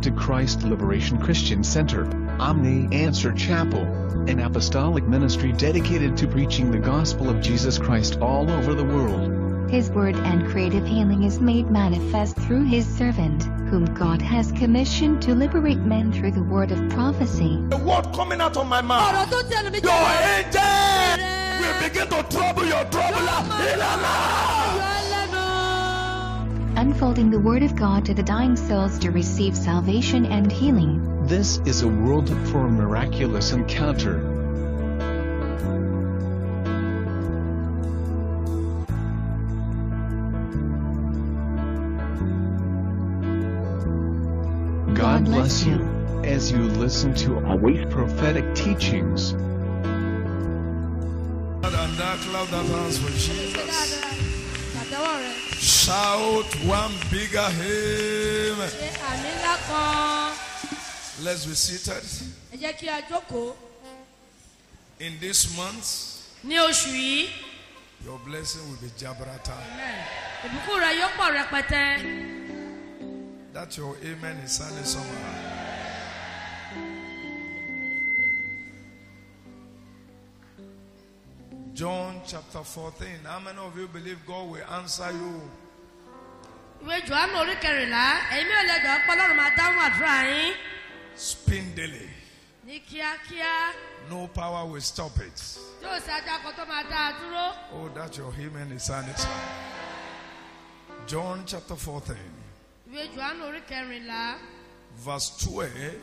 Welcome to Christ Liberation Christian Center, Omni Answer Chapel, an apostolic ministry dedicated to preaching the gospel of Jesus Christ all over the world. His word and creative healing is made manifest through his servant, whom God has commissioned to liberate men through the word of prophecy. The word coming out of my mouth. tó ti ẹnu mi Your angel will begin to trouble your troubler. Unfolding the word of God to the dying souls to receive salvation and healing. This is a world for a miraculous encounter. God bless you as you listen to Awake prophetic teachings. And that cloud that hands for Jesus. Dáadáa. Pàtẹ́wọ́ rẹ̀. Shout one bigger amen. Ṣé àmì ńlá kan? Let's be seated. Ẹ jẹ́ kí a jókòó. In this month, Ní oṣù yìí, your blessing will be Jabrata. ìbùkún rẹ̀ yóò pọ̀ rẹpẹtẹ. That your amen is sounding somewhere. John chapter 14. How many of you believe God will answer you? Ìwé Jòhánù orí kẹrìnlá, ẹ̀yin mi ò lè gbà pé Ọlọ́run máa dáhùn àdúrà yín. Speedily. Ní kíákíá, No power will stop it. tí ò sí ajá kan tó máa dá a dúró. Oh, that your amen is somewhere. John chapter 14, Ìwé Jòhánù orí kẹrìnlá, verse 12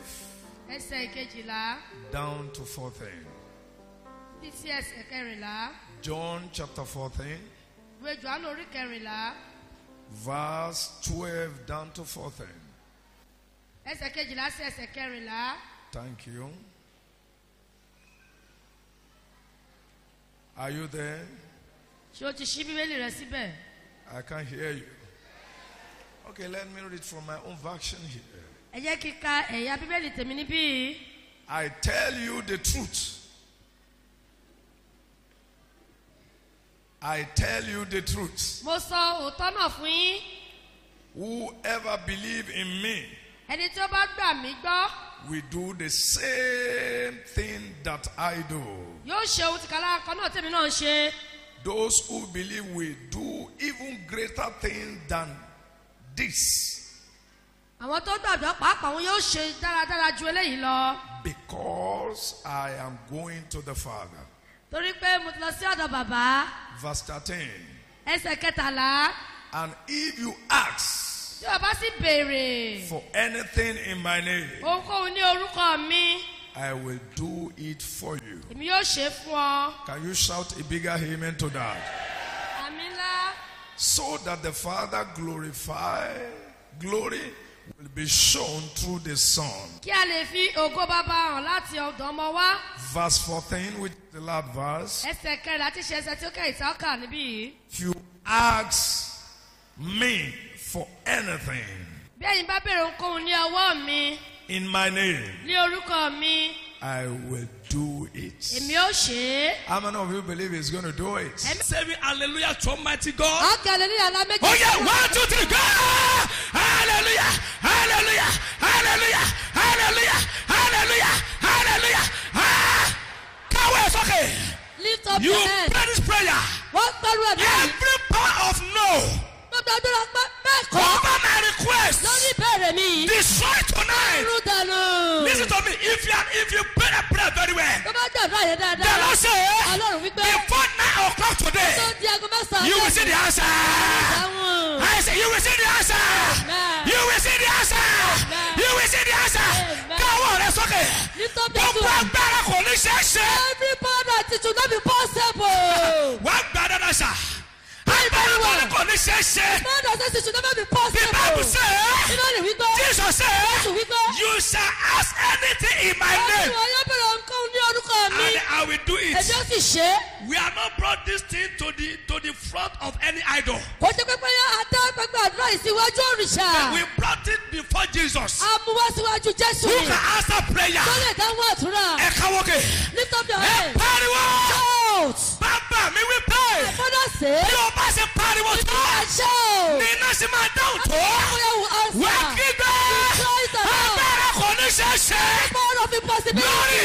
ẹsẹ̀ ìkejìlá, down to 14. títí ẹsẹ̀ kẹrìnlá. John chapter 14, Ìwé Jòhánù orí kẹrìnlá, verse 12 down to 14. ẹsẹ̀ kejìlá sí ẹsẹ̀ kẹrìnlá. Thank you. Are you there? Ṣé o ti ṣí Bíbélì rẹ síbẹ̀? I can't hear you. Okay, let me read from my own version here. Ẹ jẹ́ kí n ka ẹ̀yà Bíbélì tèmi níbí. I tell you the truth. I tell you the truth. Mo sọ òótọ́ náà fún yín. Whoever believe in me Ẹni tí ó bá gbà mí gbọ́ will do the same thing that I do. yóò ṣe ohun tìkálára kan náà tèmi náà ṣe. Those who believe will do even greater things than this Àwọn tó gbàgbọ́ pàápàá wọn yóò ṣe dáradára ju eléyìí lọ. because I am going to the Father. Torí pé mo ti lọ sí ọ̀dọ̀ bàbá. Verse 13. Ẹsẹ̀ kẹtàlá. And if you ask Tí o bá sì béèrè for anything in my name, ohunkóhun ní orúkọ mi, I will do it for you. èmi yóò ṣe fún ọ. Can you shout a bigger amen to that? Àmì ńlá. So that the Father glorify, glory will be shown through the Son. Kí a lè fi ògo bàbá hàn láti ọ̀dọ̀ ọmọ wá. Verse 14, which is the last verse. Ẹsẹ̀ kẹrìnlá tí ṣe ẹsẹ̀ tí ó kẹ́ ìsáọ́kà níbí yìí. If you ask me for anything Bí ẹ̀yin bá béèrè ohunkóhun ní ọwọ́ mi, in my name, ní orúkọ mi, I will do it. èmi ó ṣe. How many of you believe he's going to do it? Saving hallelujah to Almighty God. Ọkẹ́ aleluya. Oh yeah, one, two, three, go! Hallelujah! Hallelujah! Hallelujah! Hallelujah! Hallelujah! Hallelujah! Ah! Káwé sókè. Lift up You your hand. pray this prayer. Wọ́n gbọ́dọ̀. Every power of no Gbogbo àdúrà pé mẹ́kọ̀ọ́ over my request. lórí ìbéèrè mi yìí. Destroy tonight. Irú dànù. Listen to me. If you if you pray that prayer very well, Tó bá gbàdúrà yẹn the dáadáa. Lord say Ọlọ́run wípé before nine o'clock tó today, di aago mẹ́sàn-án. you will see the answer. I say you will see the answer. Amen. You will see the answer. Amen. You will see the answer. Káwọ́ rẹ sókè. Gbogbo agbára kò ní ṣe é ṣe. Every power that it should not be possible. Wà á gbà sà. Agbára kò ní ṣe é ṣe. Power that says it should never be The Bible possible. say, Bíbélì wípé. Jesus say, Jésù wípé. you shall ask anything in my name Olúwa yóò bẹ̀rẹ̀ nǹkan ní orúkọ mi. and I will do it. ó sì ṣe. We have not brought this thing to the to the front of any idol. Kò ṣe pépé yá àtẹ pẹpẹ àdúrà yìí síwájú òrìṣà. We brought it before Jesus. A mú wá síwájú Jésù Who can answer prayer? Tó lè dáhùn àdúrà. Ẹ káwọ́ kè. Lift up your Ẹ hand. pariwo. sì máa dáhùn wà á kí gbẹ́. agbára kò ní ṣe é ṣe. lórí.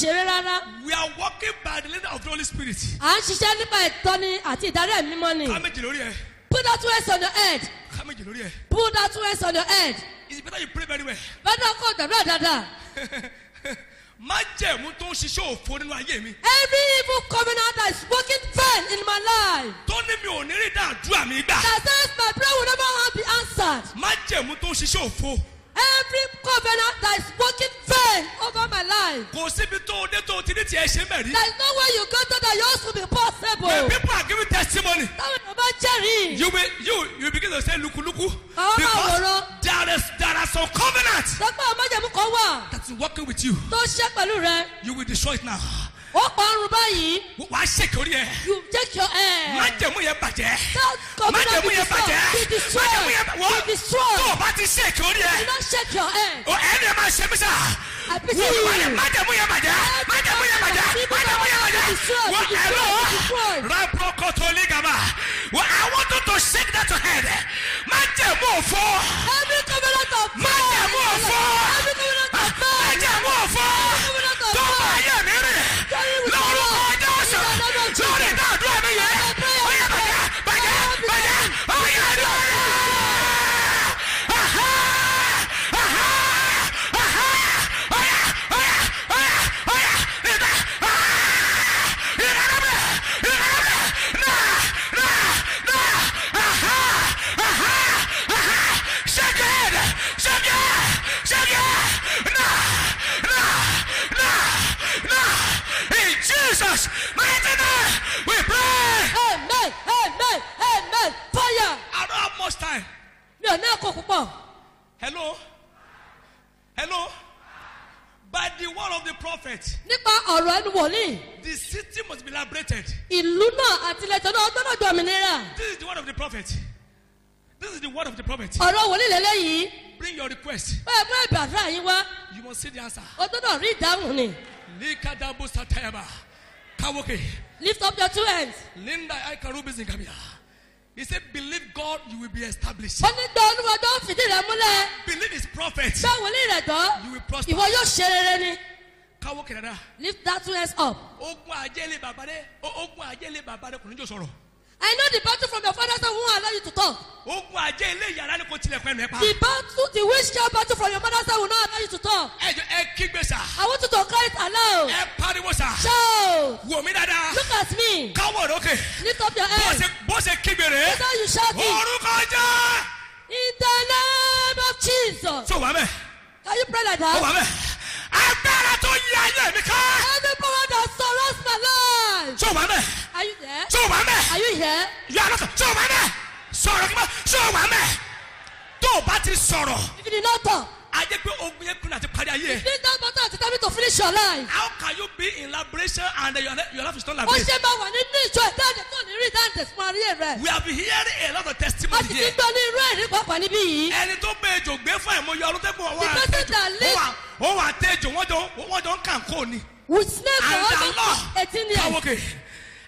Ṣeré rárá. We are walking by the leader of the Holy Spirit. À ń ṣiṣẹ́ nípa ìtọ́ni àti ìdarí ẹ̀mí mímọ́ ni. Ká méjì lórí ẹ̀. Put that words on your head. Ká méjì lórí ẹ̀. Put that words on your head. It's better you pray very well. Bẹ́ẹ̀ni ọkọ̀ dàdúrà dáadáa. Má jẹ̀mú tó ń ṣiṣẹ́ òfo nínú ayé mi. Every evil covenant that is working pain in my life. Tó ní mi ò ní rí dáadúrà mi gbà. That says my prayer will never be answered. Má jẹ̀mú tó ń ṣiṣẹ́ òfo. Every covenant that is working pain over my life. Kò síbi tó o dé tó o ti ní tiẹ̀ ṣe mẹ́rin. There is no way you go to that yours will be When possible. people are giving testimony, Táwọn èèyàn bá jẹ́rìí. you will you you begin to say lukuluku Àwọn máa wòran. there is there are some covenants Sọ́pọ̀ àwọn májèmú kan wà that is working with you. tó ṣiṣẹ́ pẹ̀lú rẹ. You will destroy it now. Ó parun báyìí. Wàá ṣèkè orí ẹ̀. You take your air. Májẹ̀mú yẹn bàjẹ́. Májẹ̀mú yẹn bàjẹ́. Májẹ̀mú yẹn bàjẹ́. Tó o bá ti ṣèkè orí ẹ̀. not shake your head. O ẹni ẹ máa ṣe mí sá. You. májẹ̀mú yẹn bàjẹ́. Májẹ̀mú yẹn bàjẹ́. Májẹ̀mú yẹn bàjẹ́. Wọ́n ẹ̀rọ. Raprokotoli gaba. Wọ́n I want you to shake that your head. Májẹ̀mú òfo. Every covenant of pain. Májẹ̀mú òfo. Every covenant of pain. Májẹ̀mú òfo. Tó bá yẹ Hello? Hello? By the word of the prophet, Nípa ọ̀rọ̀ ẹnu wòlíì, the city must be liberated. ìlú náà àti ilẹ̀ tọ́jú ọgbọ́n náà òmìnira. This is the word of the prophet. This is the word of the prophet. Ọ̀rọ̀ wòlíì lélẹ́yìí. Bring your request. Bẹ́ẹ̀ mú ẹ̀bẹ̀ àdúrà yín wá. You must see the answer. O gbọ́dọ̀ rí ìdáhùn ni. Likadabu satayaba. Kawoke. Lift up your two hands. Linda Aikarubi Zinkabia. He said, believe God, you will be established. Ó ní gbọ́ olúwa tó ń fìdí rẹ̀ múlẹ̀. Believe his prophet. Gbọ́ wòlíì rẹ̀ gbọ́. You will prosper. Ìwọ yóò ṣe rere ni. Kawoke dada. Lift that two hands up. Ogun ajele babade. Ogun ajele babade kò ní jọ sọ̀rọ̀. I know the battle from your father's house won't allow you to talk. Ogun ajele yàrá ni kò tilẹ̀kùn ẹnu ẹ̀ pa. The battle, the witchcraft battle from your mother's house will not allow you to talk. Ẹ jọ ẹ kígbe sà. I want you to cry it aloud. Ẹ pariwo sà. Shout. Wò mí dáadáa. Look at me. Káwọ̀ lókè. Lift up your Bó hands. ṣe bó ṣe kígbe rè é. How you shout it. Orúkọ jẹ́. In the name of Jesus. Sọ wà mẹ́. Can you pray like Ó wà that? Agbára tó yí ayé mi ká. Every power that surrounds my life. Sọ wà mẹ́. Are you there? Sọ wà mẹ́. Are you here? yàrá kan sọ wà mẹ sọ̀rọ̀ kí n bá sọ wà mẹ tó o bá ti sọ̀rọ̀ If you did not talk, a jẹ́ pé ogun yẹn kùnà ti parí ayé this that battle has determined to finish your life. how can you be in liberation and your life your life is not Ó liberation ṣe máa wà nínú ìjọ ìdáǹdè tó ní rí ìdáǹdè fún ayé rẹ̀. we have been hearing a lot of A testimony sì ti here gbọ́ ní irú ẹ̀rí pàápàá níbí yìí. ẹni tó bẹ ejò gbé fún ẹ̀mọ́ yọ ọdún tẹ́gbọ̀n that àtẹ́jò lives- wọ́n wà àtẹ́jò wọ́n jọ wọ́n jọ ń kàn kó ni With snake for almost law eighteen years.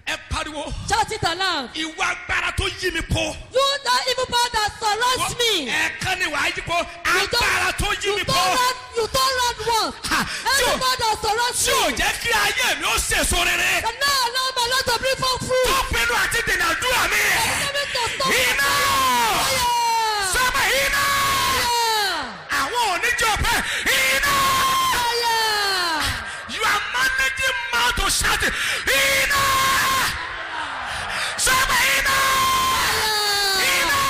Ẹ pariwo Shout it aloud. ìwà agbára tó yí mi po You that evil power that surrounds me. ẹ̀ẹ̀kan ni wàá yí po agbára tó yí You mi po you don't run once. Tí o- power that surrounds tí ò you. jẹ́ kí ayé mi ó sèso rere. Can now allow my Lord to bring forth fruit. tó pinnu àti dènà àdúrà mi. Iná sọ́mọ iná àwọn oníjọ pẹ́ iná you are managing mouth to shout iná sọ́mọ iná iná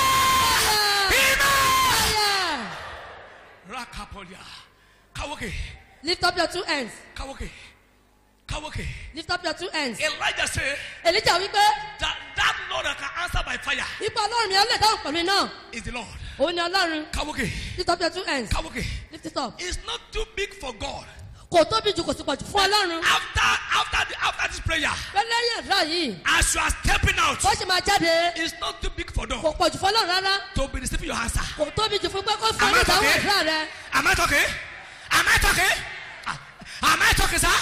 iná. Fire! Rakapolia kawoke Lift up your two hands. kawoke kawoke Lift up your two hands. elijah say Elijah wípé that that lord that can answer by fire ipa ọlọ́run mi ọlẹ́ dáhùn pẹ̀lú iná is the Lord. òun ni ọlọ́run okay. lift up your two hands okay. lift it up It's not too big for God. Kò tóbi jù kò sì pọ̀ jù fún ọlọ́run After after the, after this prayer, pé lẹ́yìn àdúrà yìí as you are stepping out, bó ṣe máa jáde it's not too big for kò God pọ̀ jù fún ọlọ́run rárá to be receiving your answer. kò tóbi jù fún pé kó fún Am I ọ ní ìdáhùn talking? àdúrà rẹ Am I talking? Am I talking? Ah, Am I talking, sir?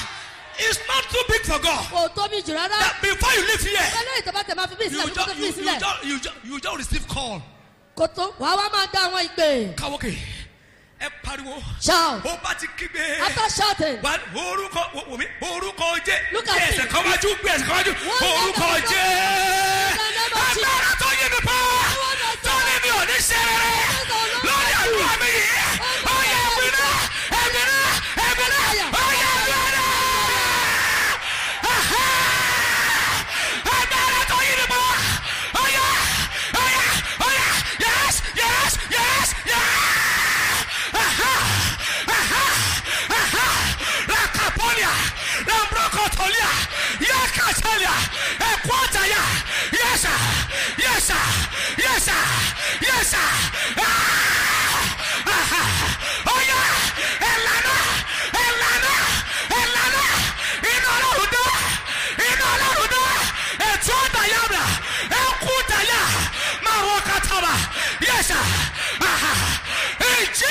It's not too big for God. kò tóbi jù rárá That before you leave here, pé lẹ́yìn tó bá tẹ̀ máa fi bí you tó just, fi you, you, sílẹ̀ just, you, just, you just receive call. kò tó wàá wá máa dá àwọn ìpè Káwọ́kè ẹ pariwo. shout Ó bá ti kígbe. after shouting Wà orúkọ wò wò mí orúkọ jẹ́. Look at me. kan wájú gbé ẹsẹ̀ kan wájú. Orúkọ jẹ́. Agbára tó yí mi pa. Tó ní mi ò ní ṣe rere.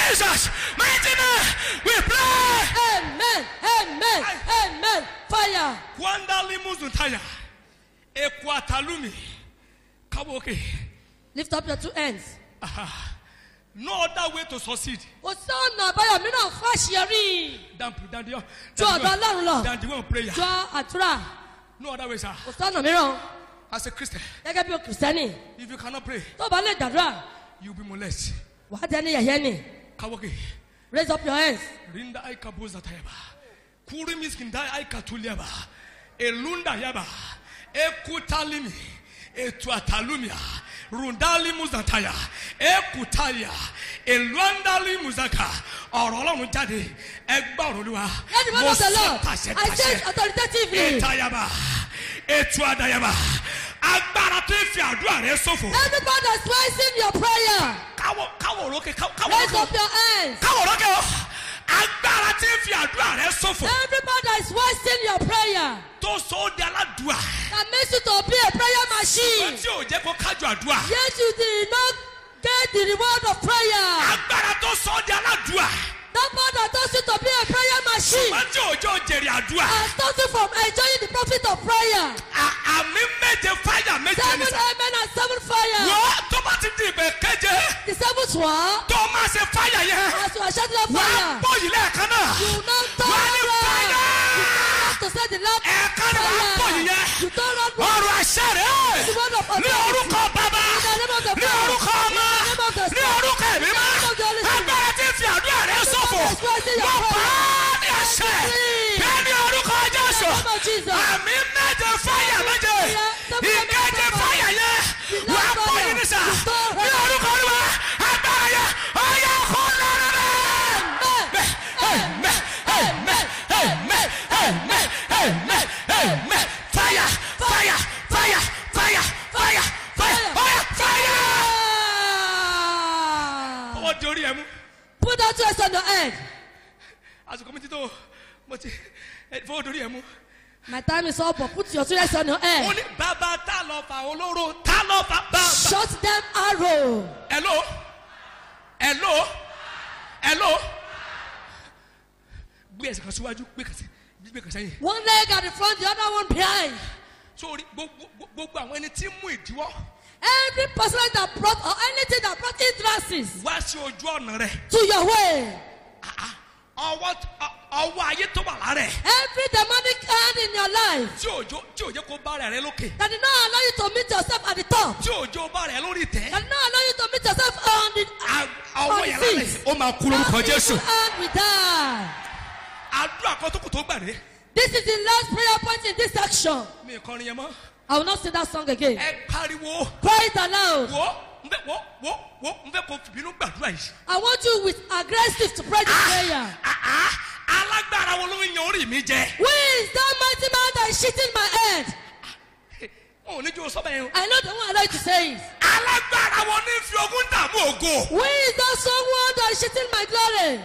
Jesus' mighty name, we pray. amen amen amen fire Kwanda limuzuntaya. Ekwatalumi. Kaboke. lift up your two hands No other way to succeed kò sí ọ̀nà àbáyọ mìíràn fún àṣeyọrí than than the ju ọ̀dọ̀ ọlọ́run lọ one of prayer. ju àdúrà No other way, sir. kò sí ọ̀nà mìíràn As a Christian, gẹ́gẹ́ bí o kìrìsìtẹ́nì if you cannot pray, tó o bá lè gbàdúrà you'll be molested. wà á dẹni yẹ̀yẹ́ Kaboke. Raise up your hands. Rinda tayaba. Elunda yaba. Ekutalimi. Etuatalumia. Rundali muzataya. Ekutaya. Elwandali muzaka. I authoritatively. Etayaba. Etuadayaba. Agbára tó fi àdúrà rẹ sófò. everybody that is rising your prayer Káwọ̀ káwọ̀ òrókè káwọ̀ raise òrókè. up your hands Káwọ̀ òrókè o. Agbára tí ń fi àdúrà rẹ sófò. everybody is rising your prayer tó ó di aládùúà that makes you to be a prayer machine tí ò jẹ́ kó kájọ àdúrà yet you did not get the reward of prayer agbára tó ó di aládùúà that man that tells you to be a prayer machine. Ṣùgbọ́n tí òjò jèrè àdúrà. Has stopped you from enjoying the profit of prayer. Àmì méje fáyà méje ní seven sà. amen and seven fire. Wọ́n tó bá ti di ìgbẹ́ kéje the seventh one. tó máa ṣe fáyà yẹn. As you are shouting out wọ́n á fire. bọ̀ yìí lẹ́ẹ̀kan náà. You now turn wọ́n á ní around fáyà you turn around to say the lord ẹ̀ẹ̀kan náà wọ́n á bọ̀ yìí yẹn. You turn around ọ̀rọ̀ àṣẹ rẹ̀. Ní orúkọ bàbá. Ní orúkọ ọmọ Yeah. pa á ní ẹsẹ̀ bẹ́ẹ̀ ni orúkọ Jésù àmì méje fáyà méje ìkéje fáyà yẹ wà á pọ̀ yín nísà ní orúkọ Olúwa agbára yẹ ọ̀yà kó lára rẹ̀. Amen, amen, amen, amen, amen, amen. Fire, fire, fire, fire, fire, fire, fire, fire. Ọwọ́ di orí ẹ̀ mú put that chest on your head. Àsìkò mi ti tó mo ti fọwọ́ dorí ẹ̀ mú. my time is up put your chest on your ó head ní bàbá tá lọ fà olóró tá lọ fà bàbá. shot them arrow. Hello? Hello? Hello? Gbé ẹsẹ̀ kan síwájú gbé kan sí gbé kan sẹ́yìn. one leg at the front the other one behind. Gbogbo gbogbo àwọn ẹni tí ń mú ìdíwọ́ every person that brought or anything that brought hindrances wá sí ojú ọ̀nà rẹ̀. to your way. Ah, ah. ọwọ́ ọ- ọwọ́ ayé tó wà lára ẹ̀. Every demonic hand in your life tí òjò tí òjò kó bá rẹ̀ lókè. that did not allow you to meet yourself at the top. Tí òjò bá rẹ̀ lórí tẹ́. That did not allow you to meet yourself on the ọwọ́ yẹn lálẹ́. ó máa kú lórúkọ jésù. hand will die àdúrà kan tó kù tó gbà dé this is the last prayer point in this section mi ì kọrin yẹn mọ́ I will not sing that song again ẹ pariwo cry it aloud wo n fẹ́ wo wo wo n fẹ́ kó fìbínú gbàdúrà yìí. I want you with aggressive to pray this prayer. Ah, ah, alágbára wo ló ń yan orí mi jẹ. Who is that mighty man that is shitting my head? wọn ò ní jó sọ́bẹ̀ yẹn o. I know the one I like to say it. alágbára wọn ní fi ogún dààmú ògo. Who is that someone that is cheating my glory?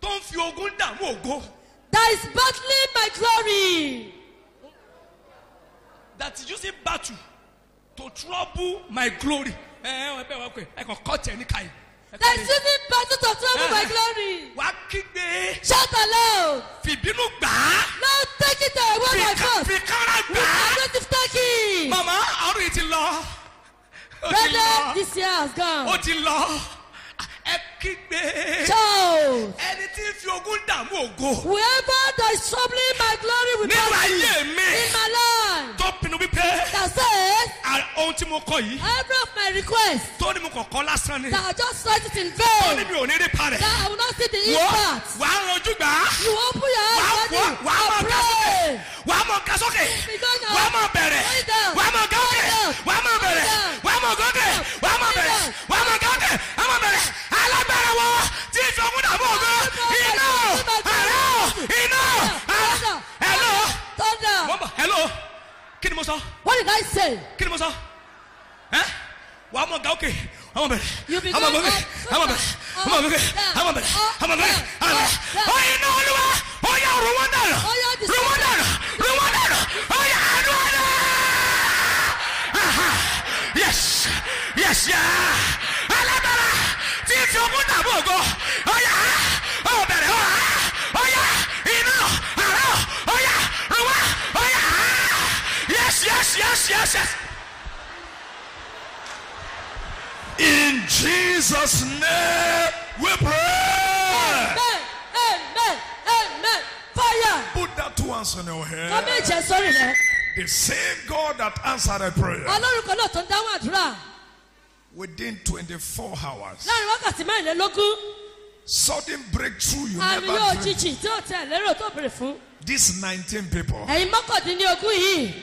tó ń fi ogún dààmú ògo. That is battling my glory. That is using battle to trouble my glory. ẹ ẹ ẹ bẹ́ẹ̀ wá pé ẹ kàn kọ́ tẹ̀ ní káyì. That is using battle to trouble my glory. wá kígbe Shout aloud. fìbínú gbà á. Now take it away my kára We gbà á. are going to take it. mama ọrùn yìí ti lọ. ó Brother, this year has ó gone. ti lọ ẹ kígbe. Shout. Ẹni tí ń fi ogún dààmú ògo. Whoever that is my glory will pass me. Nínú mi. In my life. Tó pinnu wípé. That says. Ohun tí mo kọ yìí. Every of my requests. Tó ní mo kàn kọ́ lásán ni. That I just write it in vain. Tó ní mi ò ní rí parẹ̀. That I will not see the impact. Wọ́ wàá ranjú gbà. You open your eyes ready. Wàá wàá máa ga sókè. Wàá máa ga sókè. Wàá máa bẹ̀rẹ̀. Wàá máa ga sókè. Wàá máa bẹ̀rẹ̀. Wàá máa gòkè. Wàá máa bẹ̀rẹ̀. Wàá máa ga sókè alágbára wọn tí ìfọ̀múdàbọ̀ ọ̀gá. Iná àrà iná àrà hello. Hello. Kí ni mo sọ. what did I say. kí ni mo sọ. ẹ wàá mọ̀ gà ókè àwọn bẹ̀rẹ̀. Àwọn bẹ̀rẹ̀. àwọn bẹ̀rẹ̀. Àwọn bẹ̀rẹ̀. àwọn bẹ̀rẹ̀. àwọn bẹ̀rẹ̀. àwọn bẹ̀rẹ̀ ó iná olúwa ó yà rúwọ́n dànù rúwọ́n dànù rúwọ́n dànù ó yà àánú àná. yes. Yes yà. Yeah. Tí fi ogún dàbò ògo ó yà ó bẹ̀rẹ̀ ó hà ó yà iná àrà ó yà rú wọn ó yà yes yes yes yes yes. In Jesus' name we pray. Amen. Amen. Amen. Fire. Put that two hands on your head. Wọ́n méje sórí rẹ̀. The same God that answered a prayer Ọlọ́run kan náà tó ń dáhùn àdúrà. Within 24 hours. Láàrin wákàtí mẹ́rìnlélógún. Sudden breakthrough you Àmì never yóò dreamed. jìjì tí ó tẹ̀ lérò tó bèrè fún. These 19 people. Ẹ̀yin mọ́kàndínlógún yìí.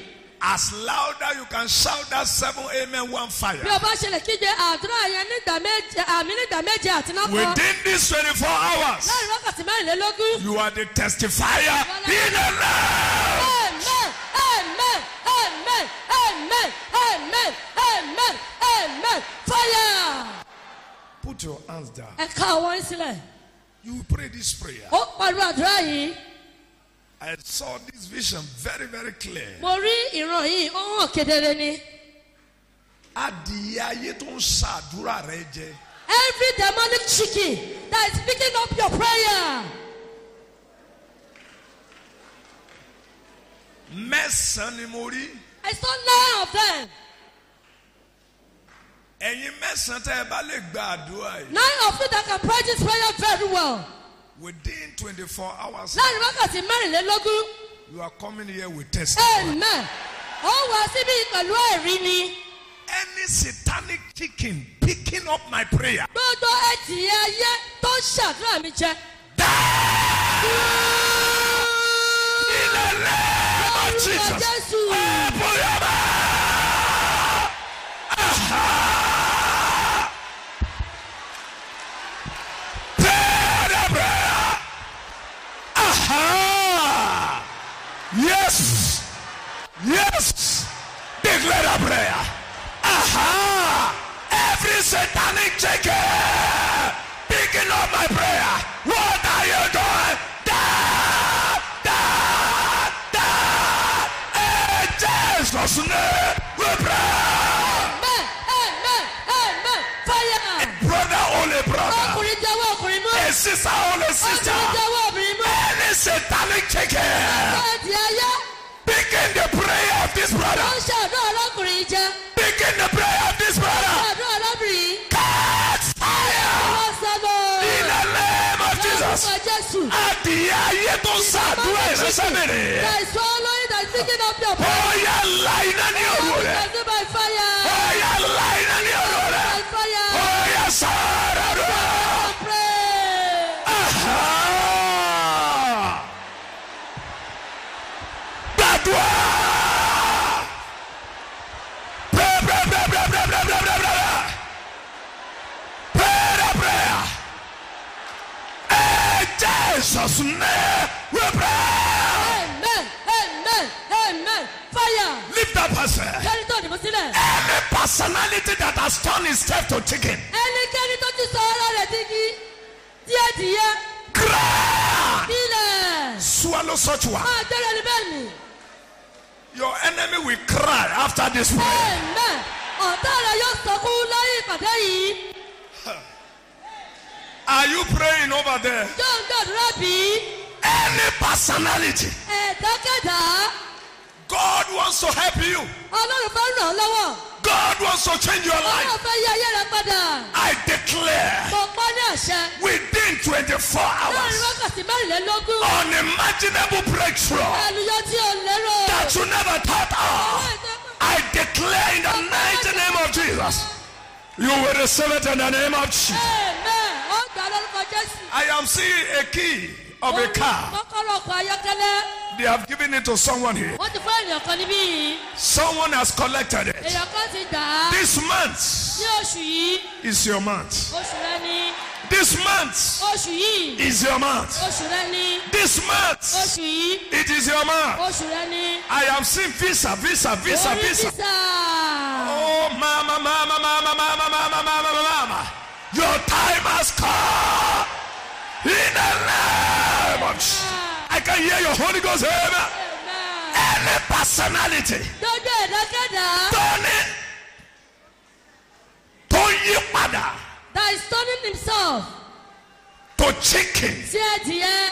As louder you can shout that seven amen one fire. Bí o bá ṣẹlẹ̀ kíje àdúrà yẹn nígbà méje àmì nígbà méje àti náà. Within these 24 hours, Láàrin wákàtí mẹ́rìnlélógún. you are the testifier in the Lord. Amen. Amen. Amen. Amen. Amen. Amen. Fire. Put your hands down. Ẹ ká ọwọ́ yín sílẹ̀. You will pray this prayer. Ó pariwo àdúrà yìí. I saw this vision very, very clear. Mo rí ìran yìí, ó hàn kedere ni. Adìyẹ ayé tó ń ṣàdúrà rẹ jẹ. Every demonic chicken that is picking up your prayer. Mẹ́sàn-án ni mo rí. I saw nine of them. Ẹ̀yin mẹ́sàn-án tẹ́ ẹ bá lè gba àdúrà yìí. Nine of you that can pray this prayer very well. Within 24 hours, Láàrin wákàtí mẹ́rìnlélógún. you are coming here with testimony. Amen. Ó wá síbí pẹ̀lú ẹ̀rí ni. Any satanic chicken picking up my prayer. Gbogbo ẹtì ayé tó ń ṣàdúrà mi jẹ. Name of Orúkọ Jesus. Your Yes. Yes. Declare the prayer. Aha. Every satanic chicken picking up my prayer. What are you doing? Da, da, da. In Jesus' name we pray. Amen. Amen. Amen. Fire. Brother, only brother. Ọkùnrin jẹ́wọ́ ọkùnrin mú. A sister, only sister. Ọkùnrin jẹ́wọ́ obìnrin mú. Any satanic chicken Begin the prayer of this brother. Ó ń ṣe àdúrà ọlọ́kùnrin. Begin the prayer of this brother. Ó ń ṣe àdúrà ọlọ́kùnrin yìí. Catch fire. In the name of Jesus. Lọ́kùnrin Jésù. Adìyẹ ayé tó ń ṣàdúrà ìṣẹ́ṣẹ́ bèrè. There is one lawyer thinking of the prayer. Ó yà lá iná ní fire. rẹ̀. Ó yà lá iná fire. òru rẹ̀. fire. Jesus' name we pray. Amen. Amen. Amen. Fire. person. tó dìbò sílẹ̀. Any personality that has turned itself to chicken. ẹnikẹ́ni tó ti sọ ara rẹ̀ di kí díẹ̀díẹ̀ Ground. nílẹ̀. Swallow such one. máa jẹ́rẹ̀ ní bẹ́ẹ̀ ni. Your enemy will cry after this prayer. amen. ọ̀tá rẹ̀ yóò sọkún lẹ́yìn ìpàdé yìí. Are you praying over there? ń gbàdúrà bí Any personality. ẹ̀ẹ́dẹ́gẹ́dá. God wants to help you. ọlọ́run fẹ́ ràn ọ́ lọ́wọ́. God wants to change your life. ọlọ́run fẹ́ yí ayé rẹ padà. I declare mo pọ́ ní àṣẹ. within 24 láàárín hours wákàtí mẹ́rìnlélógún. unimaginable breakthrough àlùyọ tí o lérò. that you never thought of. I declare in the mighty name of Jesus. You will receive it in the name of Jesus. amen. I am seeing a key of a car. They have given it to someone here. Someone has collected it. This month is your month. Ní. This month oṣù yìí. is your month. oṣù rẹ ní. This month oṣù yìí. it is your month. oṣù rẹ ní. I am seeing visa, visa, visa, orí visa. bísà. Oh, mama, mama, mama, mama, mama, mama, mama. Your time has come. In the name of Jesus. I can hear your Holy Ghost. Amen. Any personality gbogbo ẹ̀dákẹ́dá. turning to yí padà that is turning himself. to chicken. díẹ̀díẹ̀.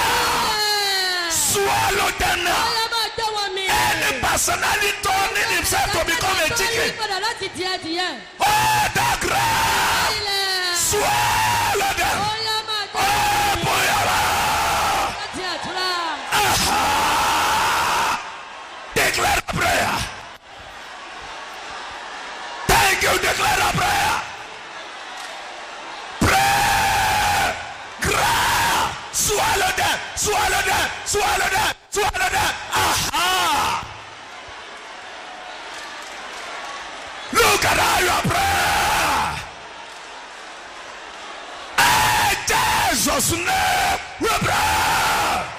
Grab. Swallow them now. ọlọ́ máa gbé wọn mi. Any personality turning himself to become a Tó chicken. Oh, grab. ilẹ̀. Swallow Swallow that! Swallow that! Aha. Look at are praying. In Jesus' name, we pray.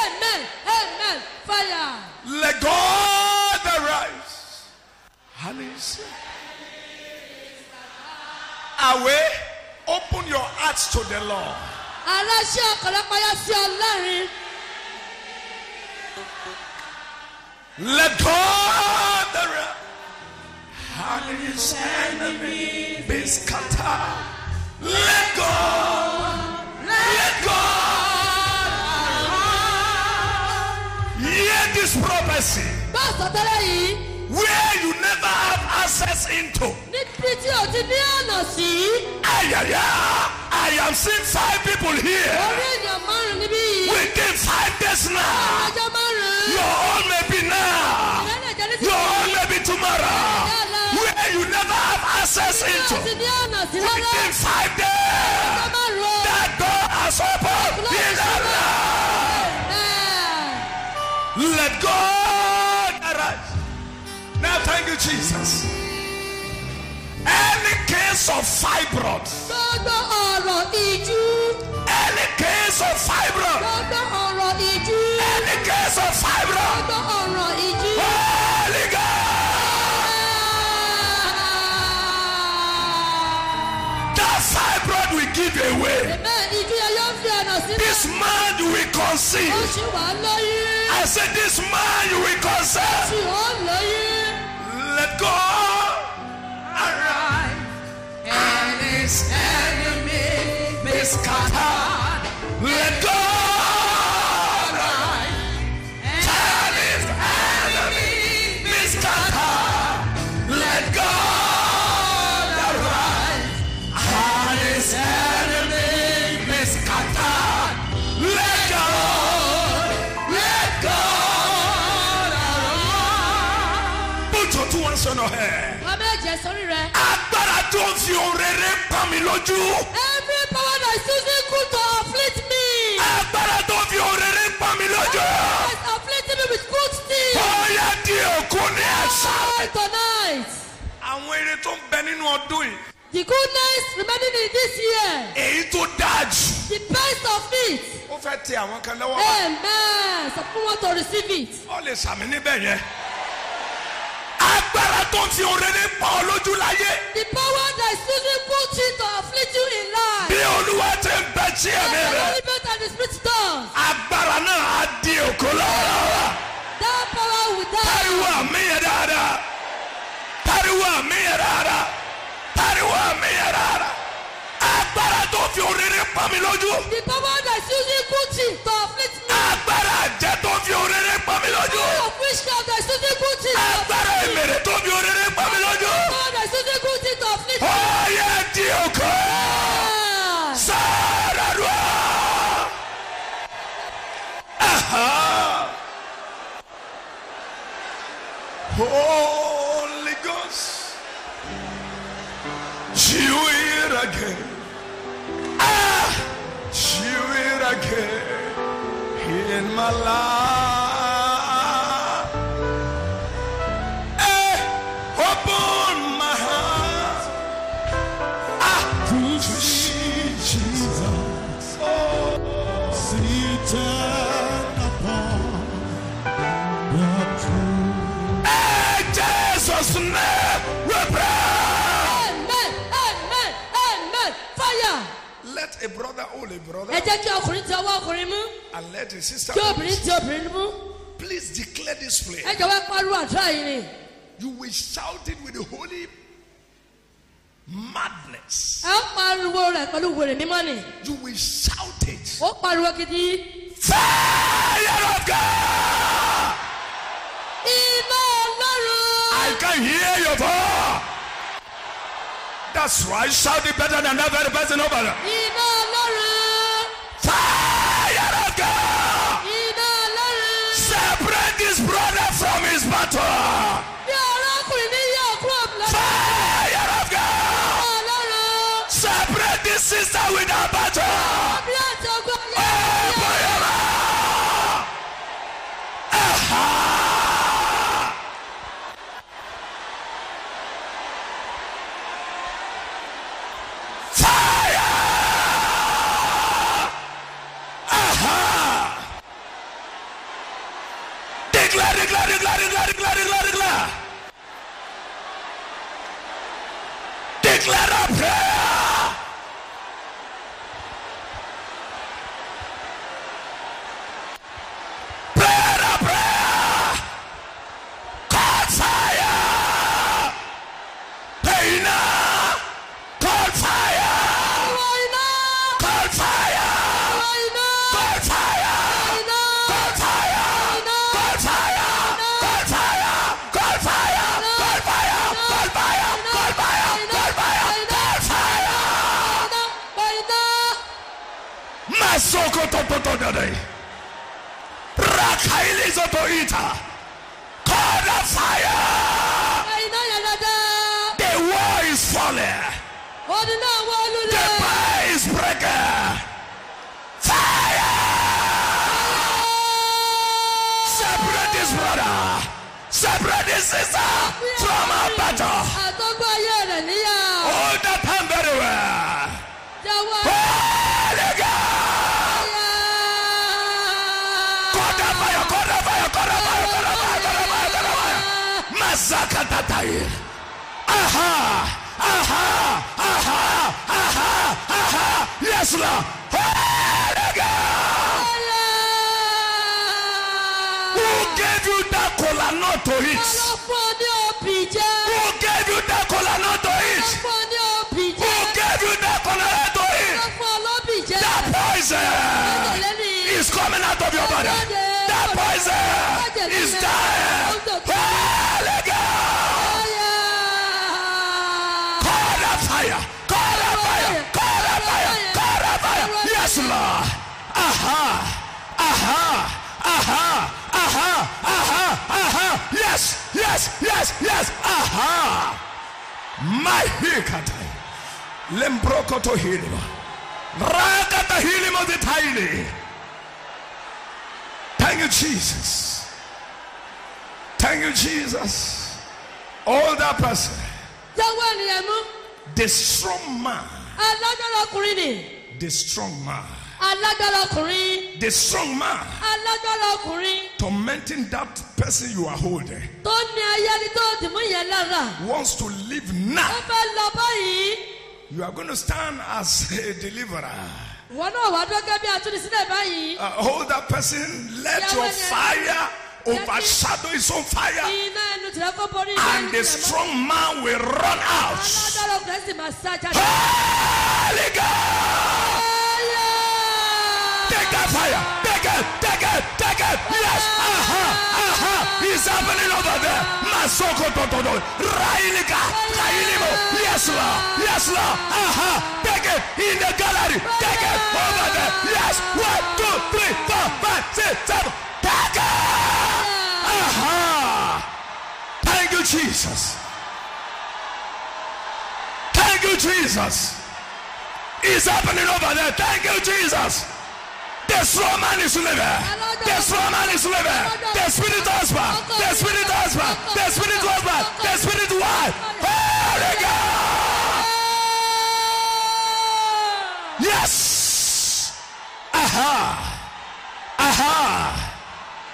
amen amen fire. Let God arise. Said, Away, open your hearts to the Lord. aláṣẹ ọ̀pọ̀lọpọ̀ yá sí ọlọ́run. Let God. And his enemy be scattered. Let God, let God. Hear this prophecy bá a sọ tẹ́lẹ̀ yìí where you never have access into. níbi tí o ti ní ọ̀nà sí. Ayaya, I am seeing five people here orí èèyàn márùn níbí yìí. within five days now. ọjọ́ márùn. Your own may be now. ìrẹ́lẹ̀ jẹ́ ní Your own may be tomorrow. Where you never have access into. ti ní ọ̀nà. Within five days, that door has opened. In the Amen. Let arise. Now, thank you, Jesus. Any case of fibroids, gbogbo ọ̀rọ̀ ìjú. any case of fibroids, gbogbo ọ̀rọ̀ ìjú. any case of fibroids, gbogbo ọ̀rọ̀ ìjú. Holy God, that fibroid will give away. Amen. ìjú yẹn yóò fi ọ̀nà sílẹ̀. This man you will conceive. oṣù wà lóyún. I said, this man you will conceive. oṣù ó lóyún. Let God arise. And his enemy be scattered. Let God lójú. every power that is using good to afflict me. agbára tó fi rere pa mi lójú. is afflicting me with good things. bóyá di òkú ní ẹ̀sà. Tonight, tonight. àwọn eré tó ń bẹ nínú ọdún yìí The goodness remaining in this year. èyí tó dáa jù. The best of it. ó fẹ́ tẹ àwọn kan lọ́wọ́. Amen. Some people want to receive it. ó lè sàmì níbẹ̀ yẹn. Agbára tó fi òrèrè pa ọ lójú láyé. The power that is using bullshit to afflict you in life. bí olúwa ti ń bẹ tí ẹ̀mí the rẹ̀. only best that the spirit does. agbára náà á di òkú lọ́wọ́. That power will die. pariwo àmì yẹn dáadáa. pariwo àmì yẹn dáadáa. pariwo àmì yẹn dáadáa. agbára tó fi òrèrè pa mi lójú. The power that is using bullshit to afflict me. agbára àjẹ́ tó fi òrèrè pa mi lójú foolishness of the the sinful things of nature. ọyẹ di òkú. sáárà rú. Holy Ghost, you here again. Ah, you here again in my life. Let a brother hold a brother Ẹ jẹ́ kí ọkùnrin ti ọwọ́ ọkùnrin mú. and let a sister Kí hold obìnrin his. ti obìnrin mú. Please declare this Ẹ prayer. jọ̀wọ́ pariwo àdúrà yìí ni. You will shout it with the holy madness. Ẹ pariwo rẹ̀ pẹ̀lú wèrè mímọ́ ni. You will shout it. Ó pariwo gidi. Fire of God! Iná Ọlọ́run. I can hear your voice. That's right. Shout it better than that very person over there. Iná sister with her battle. Dade. Rakaili zoto ita. Call the fire. The war is falling. The bar is breaking. Fire. Separate this brother. Separate this sister from our battle. Aha, aha, aha, aha, aha. Yes, Lord. Holy God. Who gave you that cola nut to eat? Who gave you that cola nut to eat? Who gave you that cola nut to eat? That poison is coming out of your body. That poison is dying. Holy Yes. Yes. Yes. Aha. My hikatai. Lembrokoto hilima. Rakata hilima vitaili. Thank you, Jesus. Thank you, Jesus. All that person. Jẹ́wọ́ ènìyàn mú. The strong man. alágbára ọkùnrin ni The strong man. Alágbára ọkùnrin The strong man. alágbára ọkùnrin Tormenting that person you are holding. tó ní ayé ni tó dì mú yẹn lára Wants to live ó now. fẹ́ lọ báyìí You are going to stand as a deliverer. wọn náà wá dọ́gẹ́ bí atúnisílẹ̀ báyìí Uh, hold that person. Let your fire overshadow his own fire. iná ẹnu tìrẹ kó borí And the strong man will run out. alágbára ọkùnrin sì máa sá jáde. Holy God! Take that fire. Take it. Take it. Take it. Yes. Aha. Aha. It's happening over there. Masoko totodo. Railika. Railimo. Yes, Lord. Yes, Lord. Aha. Take it. In the gallery. Take it. Over there. Yes. One, two, three, four, five, six, seven. Take it. Aha. Thank you, Jesus. Thank you, Jesus. It's happening over there. Thank you, Jesus. The strong man is living. The strong man is living. The spirit husband. The spirit husband. The spirit husband. The spirit wife. Holy God. Yes. Aha. Aha.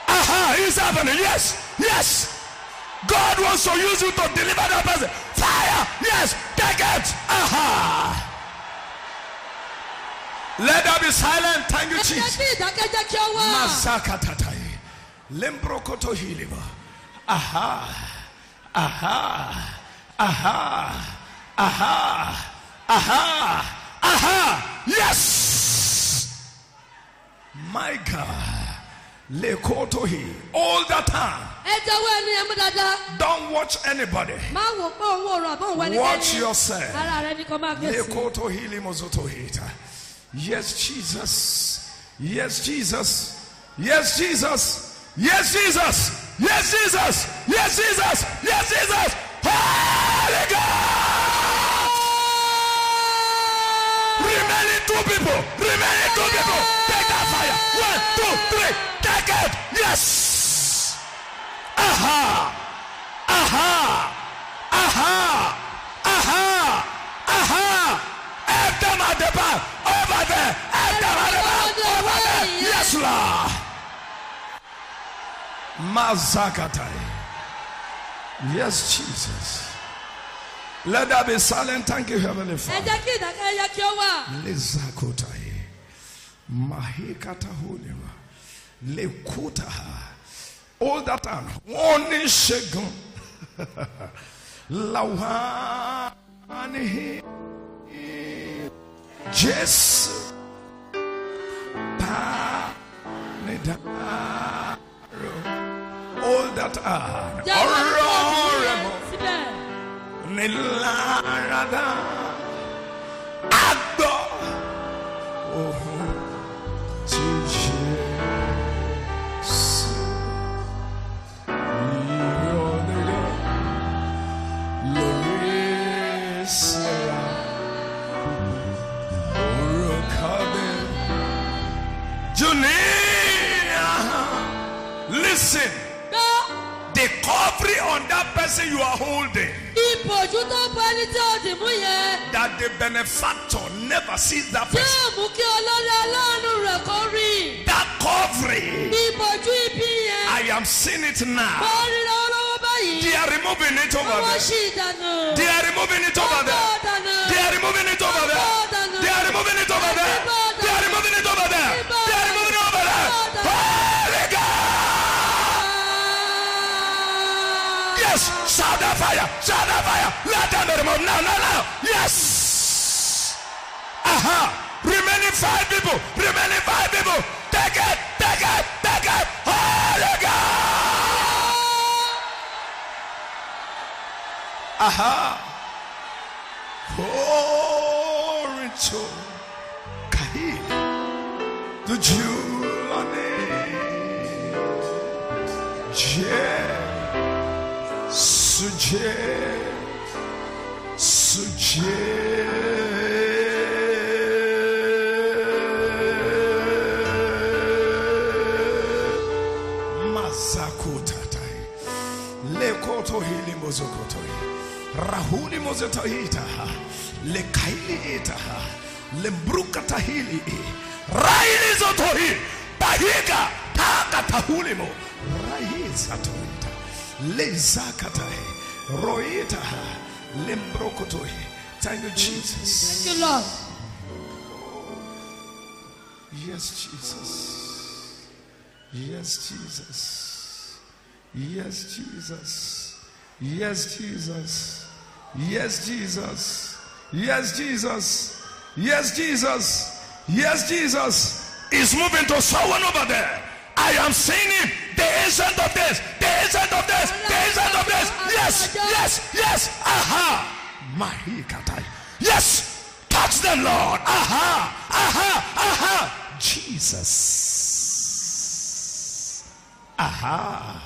Aha. It's happening. Yes. Yes. God wants to use you to deliver that person. Fire. Yes. Take it. Aha. Let her be silent. Thank you, Jesus. lembro Lembrokoto hiliba. Aha. Aha. Aha. Aha. Aha. Aha. Yes. My God. Lekotohi. All the time. Don't watch anybody. Watch yourself. Lekotohi limozotohita. Yes, Jesus. Yes, Jesus. Yes, Jesus. Yes, Jesus. Yes, Jesus. Yes, Jesus. Yes, Jesus. Holy God. Remaining two people. Remaining two people. Take that fire. One, two, three. Take it. Yes. Aha. Aha. Aha. Aha. Aha. At the back over there. Over there. Yes, Lord. Mazakatai. Yes, Jesus. Let that be silent. Thank you, Heavenly Father. All that time. Warning shagun. Lawani. Jesu. All that are horrible. Nilarada. Adore. Oh, Jesus. Gbọ́ the covering on that person you are holding. ìbòjú tó bọ ẹni tí ó dì mú yẹn. that the benefactor never sees that person. ó mú kí olórí aláàánú rẹ̀ kó rí. That covering, ìbòjú ibi yẹn. I am seeing it mo now. rí lọ́wọ́lọ́wọ́ báyìí. They are removing it over there. ṣì dànù. They are removing it over there. dànù. They are removing it over there. They are removing it over there. They are Yes, shout that fire, shout that fire. Let them be removed now, now, now. Yes. Aha. Remaining five people. Remaining five people. Take it, take it, take it. Holy God. Aha. Uh-huh. Glory to sujeira, sujeira. Mazakotatai, lekotohili mozokotoi, rahuli mozetoitaha, lekaili itaha, lembruka tahili, raili zotohi, tahiga, taka tahulimo, raisa toitaha lezakatahe roita lembrokotohi thank you jesus Thank you, Lord. Yes, Jesus. Yes, Jesus. Yes, Jesus. Yes, Jesus. Yes, Jesus. Yes, Jesus. Yes, Jesus. Yes, Jesus is moving to someone over there. I am seeing him. The ancient of this. The ancient of this. The ancient of this. Yes, yes, yes. Aha. Mahikatai. Yes. Touch the Lord. Aha. Aha. Aha. Jesus. Aha.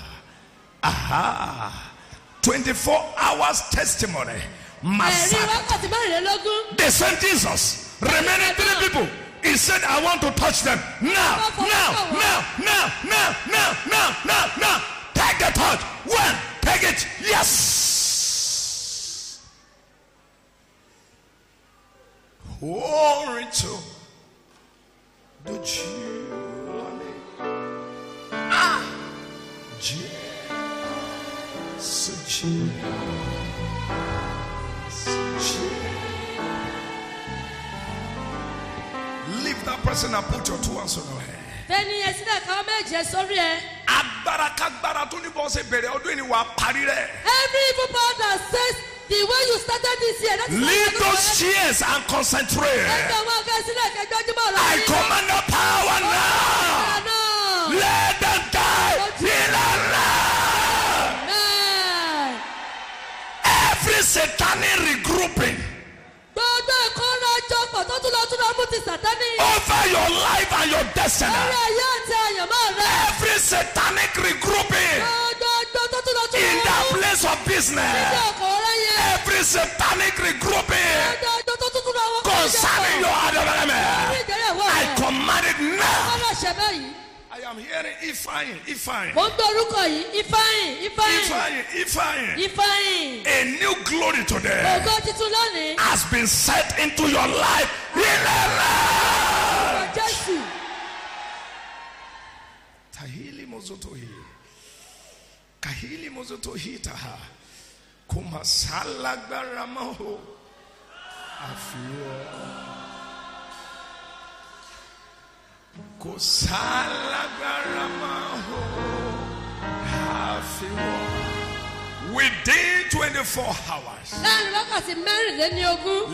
Aha. 24 hours testimony. Massacre. They sent Jesus. Remaining three people. He said, I want to touch them. Now, now, now, now, now, now, now, now, now. Take the touch. When? Take it. Yes. Glory to the Jubilee. Ah. Jesus. Jesus. Leave that person and put your two hands on your head. fẹ́ni yẹn sílẹ̀ káwọn méje sórí ẹ. agbára kágbára tó ní bọ́sẹ̀ bẹ̀rẹ̀ ọdún yìí ni wàá parí rẹ̀. every evil power that says the way you started this year leave those chairs and concentrate. ẹgbẹ́ wọn fẹ́ sílẹ̀ kẹjọ jímọ̀ lọ. I command the power now. Let them die. Amen. Every satanic regrouping ìkórajọpọ̀ tó tún lọ tún lọ mú ti sàtánì. over your life and your destiny. orí ayé àti àyànmọ́ rẹ. Every satanic regrouping gbogbo tó tún lọ tún in lọ that mú. place of business. ọkọ̀ rẹ yẹn. Every satanic regrouping gbogbo tó tún lọ wọ́n. concerning your ìgbéyàwó I command it now. ṣẹ báyìí. I am hearing Ifeanyi, Ifeanyi, mo ń gbọ́ orúkọ yìí ifeanyi ifeanyi Ifeanyi, Ifeanyi. ifeanyi. A new glory today ògo titun lónìí. has been set into your life Allah. ọ̀rọ̀ jésù. Tahili mozotohi. Kahili mozotohi taha. Kumasala Within 24 hours. láàárín wákàtí.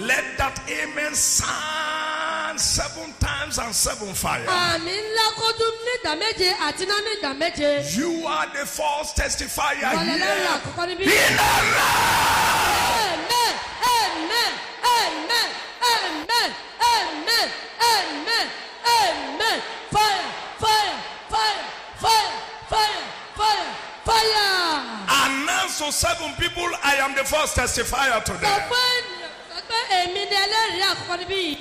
Let that amen sound seven times and seven fire. àmì ńlá méje àti méje. You are the first testifier here. àkọ́kọ́ níbí. Amen amen amen amen amen amen amen fire fire fire fire fire fire fire. Announce to seven people, I am the first testifier today. pé sọ pé èmi ni ẹlẹ́rìí àkọ́kọ́ níbí yìí.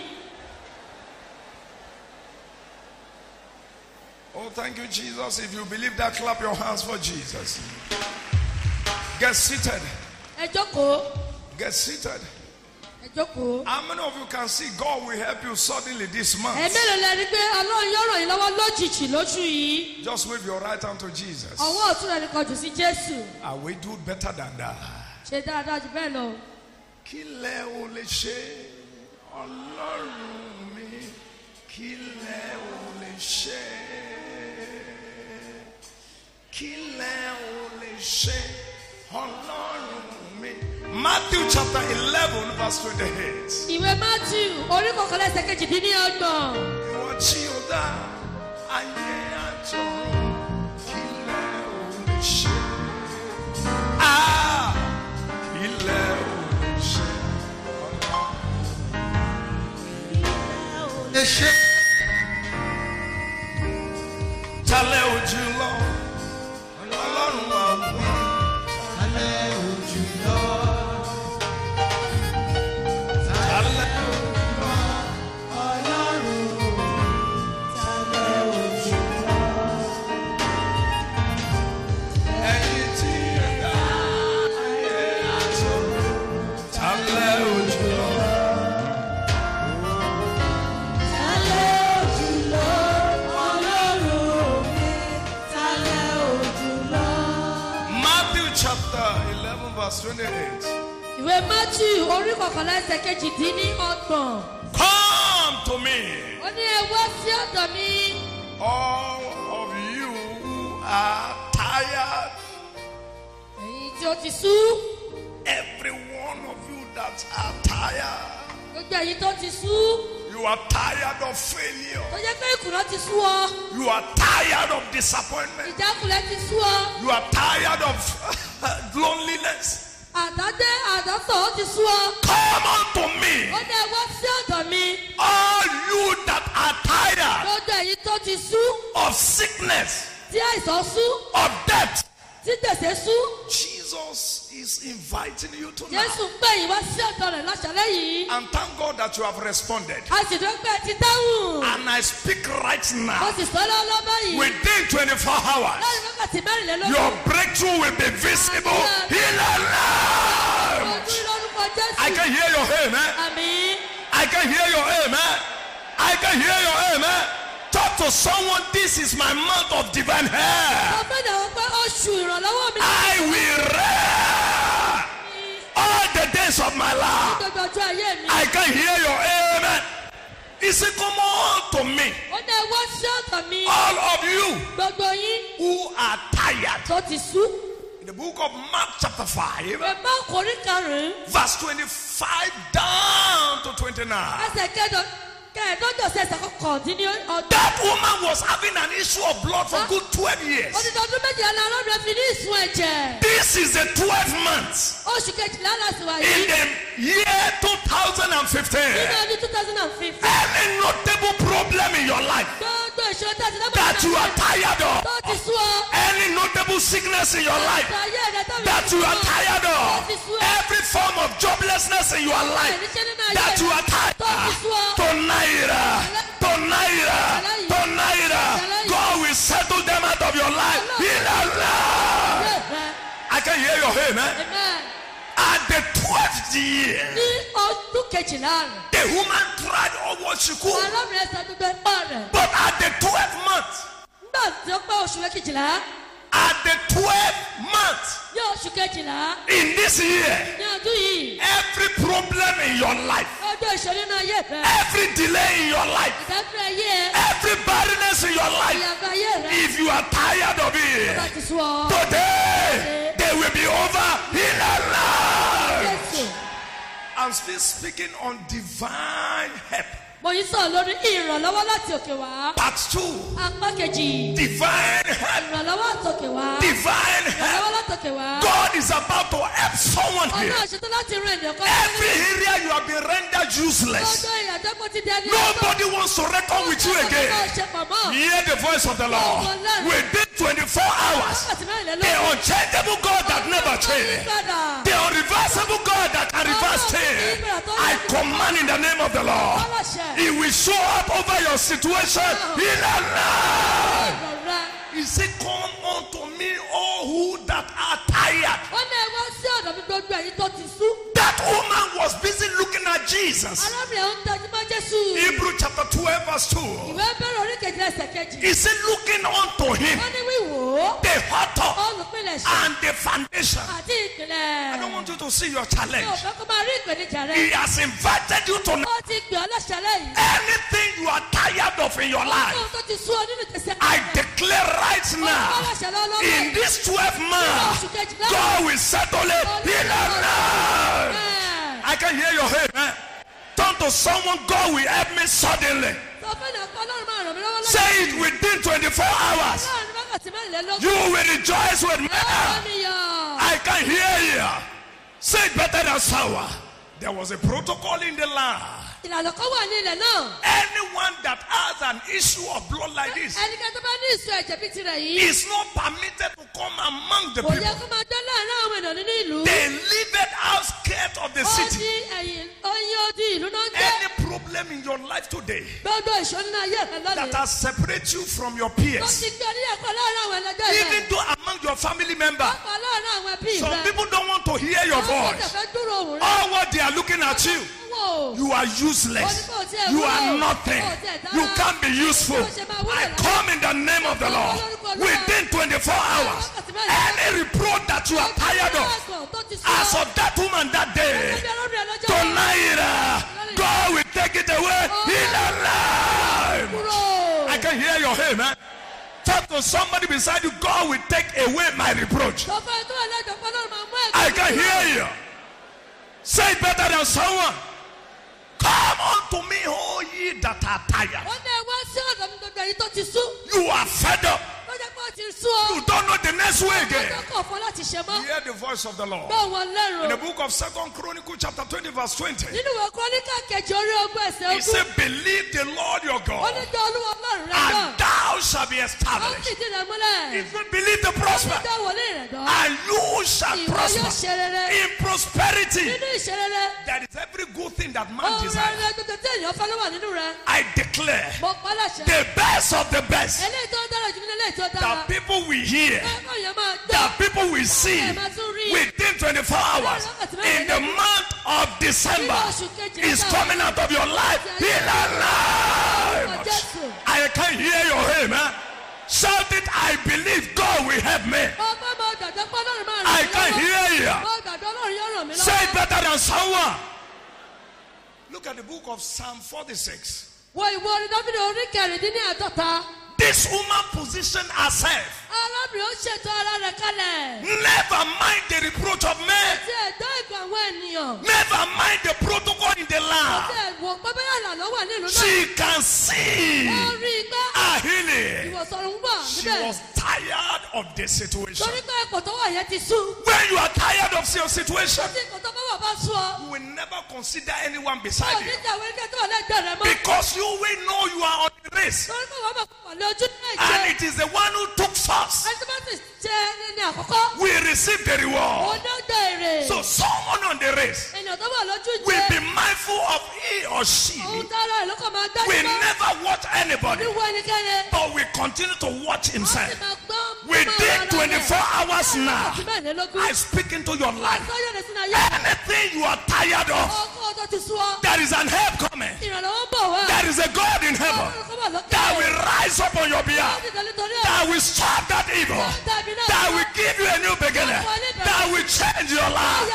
Oh, thank you, Jesus. If you believe that, clap your hands for Jesus. Get seated. Get seated. Jókòó. How many of you can see God will help you suddenly this month? ẹ mélòó lẹ rí pé ọlọ́run yóò ràn yín lọ́wọ́ lójijì lóṣù yìí. Just wave your right hand to Jesus. ọwọ́ ọ̀tún rẹ̀ ni kọjú sí jésù. I will do better than that. ṣe dáadáa jù bẹ́ẹ̀ lọ. Kí lẹ o lè ṣe Matthew chapter eleven verse twenty-eight. ìwé matthew orí kọkànlá ẹsẹ̀ kejìdínlọ́gbọ̀n. Ìwọ tí o dá ayé àtọ̀run kí lẹ o lè ṣe? Ah! Kí lẹ o lè ṣe lè ṣe 28. ìwé matthew orí kọkànlá ẹsẹ̀ kejìdínní ọgbọ̀n Come to me, ó ní ẹ wá sí ọ̀dọ̀ mi all of you who are tired, èyí tí ó ti sú every one of you that are tired. gbogbo èyí tó ti sú You are tired of failure. tó jẹ́ pé ìkùnà ti sú ọ You are tired of disappointment. ìjákulẹ̀ ti sú ọ You are tired of loneliness. Àdádé àdásọ̀ ó ti sú ọ. Come unto me, ó ní ẹ wá sí ọ̀dọ̀ mi. All you that are tired gbogbo èyí tó ti sú. of sickness, tí àìsàn sú. of death. tí gbèsè sú. Jesus is inviting you tonight. jésù ń pè yín wá sí ọ̀dọ̀ rẹ̀ láṣálẹ́ yìí And thank God that you have responded. a sì dúró pé ẹ ti dáhùn And I speak right mo now. sì sọ lọ́wọ́ báyìí Within 24 hours, láti wákàtí mẹ́rìnlélógún your breakthrough will be visible in the name. ojú lórúkọ jésù I can hear your amen. I can hear your amen. I can hear your amen. Talk to someone. This is my month of divine help. ọgbẹ́ni àwọn pé oṣù ìrànlọ́wọ́ mi I will reign ayé mi I can hear your amen. He said, Come on to me, ó ní ẹ wá sí ọ̀dọ̀ mi all of you gbogbo yín who are tired. tó ti sú In the book of Mark, chapter 5, ìwé máàkù orí karùn-ún verse 25 down to 29. ẹsẹ̀ kẹjọ sí ẹsẹ̀ kọkàndínní ọdún That woman was having an issue of blood for good 12 years. This is the 12th month oṣù kejìlá láti wà in the year nínú 2015. ọdún two thousand and fifteen. Any notable problem in your life that you are tired of. Any notable sickness in your life that you are tired of. Every form of joblessness in your life that you are tired of. Tonight, tonight, tonight, God will settle them out of your life. I can hear your name. Amen. At the year, ní ọdún kejìlá rẹ̀. The woman tried she could. arábìnrin ẹsẹ̀ gbogbo ẹ̀pọ̀ rẹ̀. But at the 12th month, nígbà tí ó pé oṣù kejìlá. at the 12th month ní oṣù kejìlá. in this year, ní ọdún yìí. every problem in your life, ọjọ́ ìṣòro nínú ayé rẹ. every delay in your life, ìdájọ́ ayé ẹ every barrenness in your life, ìyàgbọ́ ayé rẹ. if you are tired of it, ti sú ọ. today they will be over in the life. I'm still speaking on divine help. Mo yí sọ lórí ìrànlọ́wọ́ láti òkè wá. Part two, apá kejì. Divine help. ìrànlọ́wọ́ àtòkè wá. Divine help. ìrànlọ́wọ́ látòkè wá. God is about to help someone ọ̀nà here. àṣetán láti rìn ènìyàn kan. Every area you have been rendered useless. lọ́dọ̀ ìyàtọ̀ kò ti di ẹni Nobody wants to reckon with you again. Hear the voice of the Lord. Within 24 hours, the unchangeable God that never changes, the unreversible God that can reverse things, I command in the name of the Lord, He will show up over your situation in a night. He said, Come unto me, all who that are tired. That woman was busy looking at Jesus. Hebrew chapter 12, verse 2. He said, Looking unto him, they had and the foundation. I don't want you to see your challenge. fẹ́ kó máa rí ìpèníjà rẹ He has invited you to ó ti gbé ọ lọ́sẹ̀lẹ̀ yìí anything you are tired of in your life. ohun tó ti sú ọ nínú ìgbésẹ̀ I declare right now, in this 12 months, God will settle it in the. I can hear your head, man. Turn to someone, God will help me suddenly. sọ fún ìyàn kan ọlọ́run máa ràn mí lọ́wọ́ Say it within 24 hours. Láàrin wákàtí mẹ́rìnlélógún You will rejoice with me. I can hear you. Say it better than sour. There was a protocol in the land. Ìlànà kan wà ní ilẹ̀ náà Anyone that has an issue of blood like this ẹnikẹ́ni tó bá ní ìsọ ẹ̀jẹ̀ bíi tirẹ̀ yìí is not permitted to come among the kò yẹ people. kó máa dán láàrin àwọn ènìyàn nínú ìlú They outskirts of the ó city. di ẹ̀yìn oyin ó ìlú náà ń Any problem in your life today gbogbo ìṣó nínú ayé rẹ that has separated you from your ó peers, ti gbé ní ẹ̀kọ́ àwọn ẹlẹgbẹ́ rẹ even though among your family members, ọ̀pọ̀ láàrin àwọn ẹbí some people don't want to hear your voice. fẹ́ dúró òun rẹ All what they are looking at you, you are useless. You are nothing. You can't be useful. I come in the name of the Lord. Within 24 hours, any report that you are tired of. As of that woman that day, Ẹbí ọlọ́run ẹ̀ lọ́jọ́ tonight, uh, God will take it away in the name. I can hear your amen. Talk to somebody beside you. God will take away my reproach. Sọ fún ẹ tó wà lẹ́jọ́ pé ọlọ́run máa mú ẹ̀gbọ́n I can hear you. Say it better than someone. Come unto me, all ye that are tired. You are fed up. You don't know the next way again. You Hear the voice of the Lord. In the book of Second Chronicles chapter 20, verse 20. He said, Believe the Lord your God, and thou shalt be established. If you believe the prosper, and you shall prosper in prosperity. That is every good thing that man desires. I declare the best of the best people will hear, the people will see within 24 hours in the month of December is coming out of your life. Heal. I can hear your amen. Shout it, I believe God will help me. I can hear you. Say it better than someone. Look at the book of Psalm 46. This woman positioned herself. Arábìnrin ó ṣètò ara rẹ̀ kalẹ̀. Never mind the reproach of men. Ti ẹ̀dá ìgbà àwọn ènìyàn. Never mind the protocol in the Ti land. ẹ̀wọ̀ pé bẹ́ẹ̀ là ló wà nílùú náà. She can see Ó rí i pé a healing. ìwòsàn ń bọ̀ She níbẹ̀. was tired of this situation. When you are tired of your situation, you will never consider anyone beside you. Because you will know you are on the race. And it is the one who took us. We receive the reward. So someone on the race will be mindful of he or she. We never watch anybody, but we continue to watch himself. Within 24 hours now, I speak into your life. Anything you are tired of, there is an help coming. There is a God in heaven that will rise up on your behalf, that will stop that evil, that will give you a new beginning, that will change your life,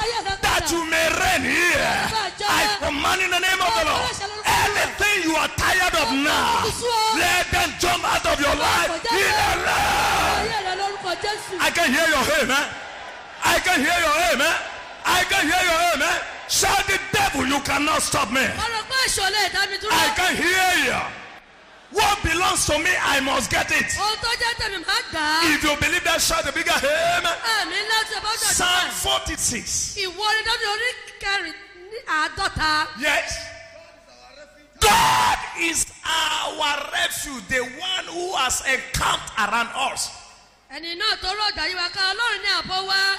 that you may reign here. I command in the name of the Lord. Anything you are tired of now, let them jump out of your life. In the name. I can hear your amen. I can hear your amen. I can hear your amen. Shout the devil, you cannot stop me. I can hear you. What belongs to me, I must get it. If you believe that, shout a bigger amen. Psalm àdúrà. 46. Ìwọ orin dábìlì orí kẹrin ní àádọ́ta. Yes. God is our refuge, the one who has encamped around us. Ẹni náà tó yìí wá ká Ọlọ́run ní àbọ̀ wá.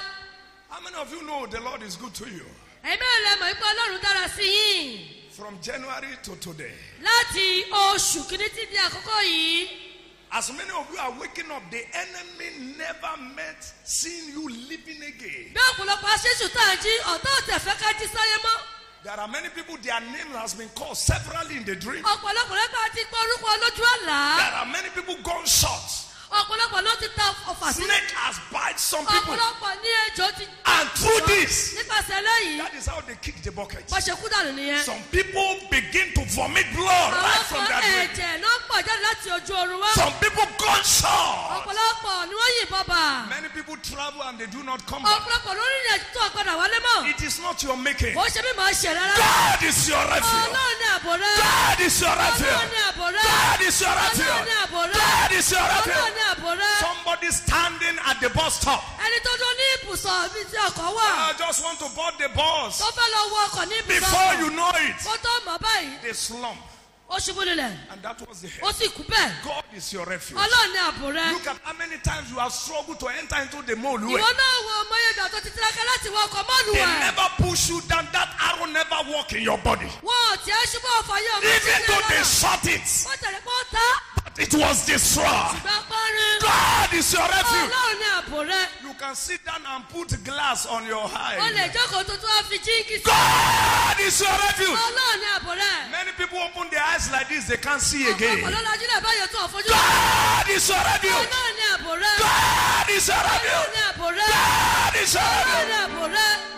How many of you know the Lord is good to you? Ẹ̀yin mẹ́rin lẹ mọ̀ pé Ọlọ́run dára sí yín. From January to today. Láti oṣù kìíní tí di àkókò yìí. As many of you are waking up, the enemy never met seeing you living again. Bí ọ̀pọ̀lọpọ̀ aṣíṣù tá ń jí ọ̀tá ọ̀tẹ̀ fẹ́ ká jí sáyé mọ́. There are many people, their name has been called severally in the dream. Ọ̀pọ̀lọpọ̀ lẹ́gbàá ti pọ́ orúkọ lójú àlá. There are many people gone short. Ọ̀pọ̀lọpọ̀ ló ti ta ọ̀fà sí. Snake has bite some people. Ọ̀pọ̀lọpọ̀ ní ejò ti. And through this, Nípasẹ̀ lẹ́yìn, that is how they kick the bucket. ṣe kú dànù nìyẹn. Some people begin to vomit blood right Àwọn from their dream. ẹ̀jẹ̀ náà pọ̀ jáde láti ojú oorun wá. Some people gone short. Ọ̀pọ̀lọpọ̀ ni wọ́n yìnbọn bà. Many people travel and they do not come back. Ọ̀pọ̀lọpọ̀ lórí àjò tó ọ̀padà wálé mọ́. It is not your making. Kò ṣe bí màá ṣe rárá. God is your refuge. Ọlọ́run àbò rẹ̀. God is your Ọlọ́run refuge. àbò rẹ̀. God is your Ọlọ́run refuge. àbò rẹ̀. God is your Ọlọ́run refuge. Somebody standing at the bus stop. Ẹni tó dún ní ibùsọ̀ bíi ti ọkọ̀ wà. I just want to board the bus. Tó fẹ́ lọ wọ ọkọ̀ ní ibùsọ̀. Before you know it, Kó tó mọ̀ báyìí. they slump. Ó ṣubú nílẹ̀. And that was the Ó head. sì kú bẹ́ẹ̀. God is your refuge. Ọlọ́run ní àbò rẹ̀. Look at how many times you have struggled to enter into the mole. Ìwọ náà wọ ọmọ yẹn tó ti tiraka láti wọ ọkọ̀ mọ́ọ̀lù They wẹ̀. never push you down. That arrow never walk in your body. Wọ́n ò tiẹ̀ ṣubú ọ̀fọ̀ yóò mọ̀ Even though they shot it, Wọ́n tẹ̀lé it was destroyed. God is your refuge. You can sit down and put glass on your eye. God is your refuge. Many people open their eyes like this, they can't see again. God is your refuge. God is your refuge. God is your refuge.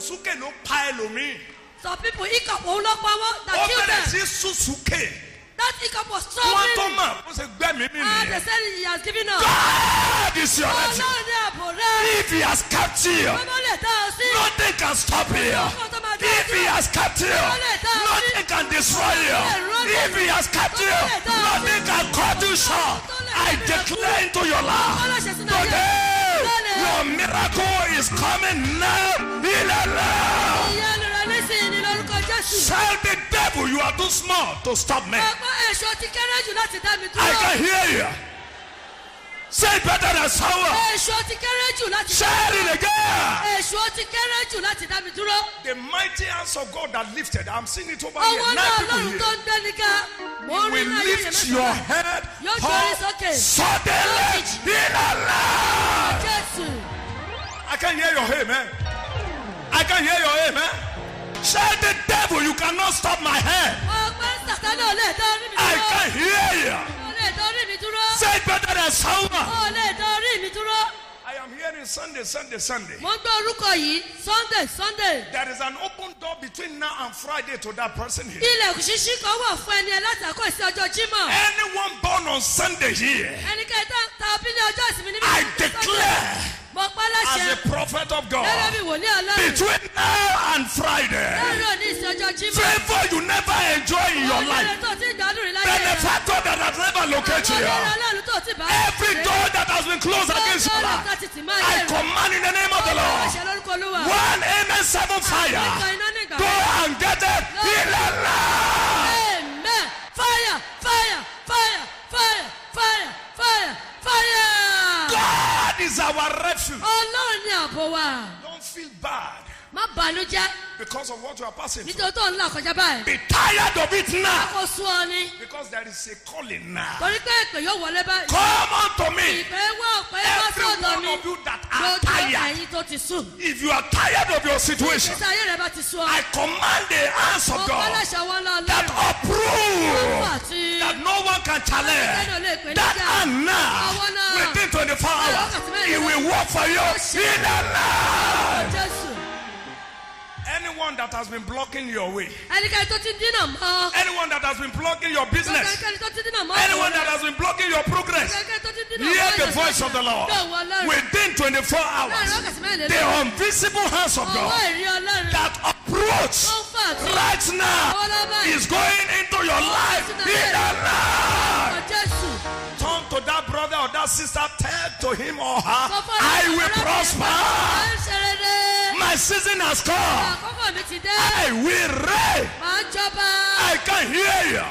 sùsùkè ló pa ẹlòmíì. some people hiccup òun ló pa wọ́n ó bẹ̀rẹ̀ sí sùsùkè. That hiccup was so wọ́n tó many mọ̀ bó ṣe gbẹ́mí mi and they said he has given us. God is your refuge. ọlọ́run ní àbò rẹ̀ If he has kept you, ọmọ lè dá ọ sí. nothing can stop you. If he has kept you, nothing can destroy you. If he has kept you, nothing can cut you short. I declare into your life today, your miracle is coming now. In the name. Jésù. The devil you are too small to stop me. ọgbọ́n èso ti kéré jù láti dá mi I can hear you. Say it better than someone. èso ti kéré jù láti Say it again. èso ti kéré jù láti dá mi dúró. The mighty hands of God that lifted. I'm seeing it over ọwọ́ here. náà tó ń mo will náà yóò yẹ lift your head up suddenly in a jésù. I can hear your amen. I can hear your amen. Say the devil, you cannot stop my head. I can hear you. Say it better than someone. I am hearing Sunday, Sunday, Sunday. sunday sunday. There is an open door between now and Friday to that person here. Anyone born on Sunday here, I declare as a prophet of God, between now and Friday, favor you never enjoy in your life. Benefactor that has never located you. Every door that has been closed against máa I command in the name of the Lord. One amen, seven fire. Go and get it. Amen. Fire, fire, fire, fire, fire, fire, fire. Is our refuge. Ọlọ́run ní àbò wa. Don't feel bad Má bànújẹ́ because of what you are passing through. nítorí tó ń là kọjá báyìí. Be tired of it now Kò sún ọ ni. because there is a calling now. Torí pé ìpè yóò wọlé báyìí. Come unto me, Ìpè wà pé wá every sọ̀dọ̀ one mi. of you that are tired. ẹ̀yin tó ti sùn. If you are tired of your situation, Ìgbésí ayé rẹ̀ bá ti sún ọ. I command the hands of God láṣẹ wọn lọ that lọ́rùn. approve that no one can challenge. That níjà. and now, within 24 hours, it will work for you in the life. Anyone that has been blocking your way, Ẹnikẹ́ni tó ti dínà mọ́. anyone that has been blocking your business, Ẹnikẹ́ni tó ti dínà mọ́. anyone that has been blocking your progress, hear the voice of the Lord. Gbọ́ wọ Ọlọ́run. Within 24 hours, the invisible hands of God that approach Tó ń fà tí. right now is going into your life in the to that brother or that sister, tell to him or her, I will prosper. Máa ń ṣe rere. My season has come. Àkókò mi ti dé. I will reign. I can hear you.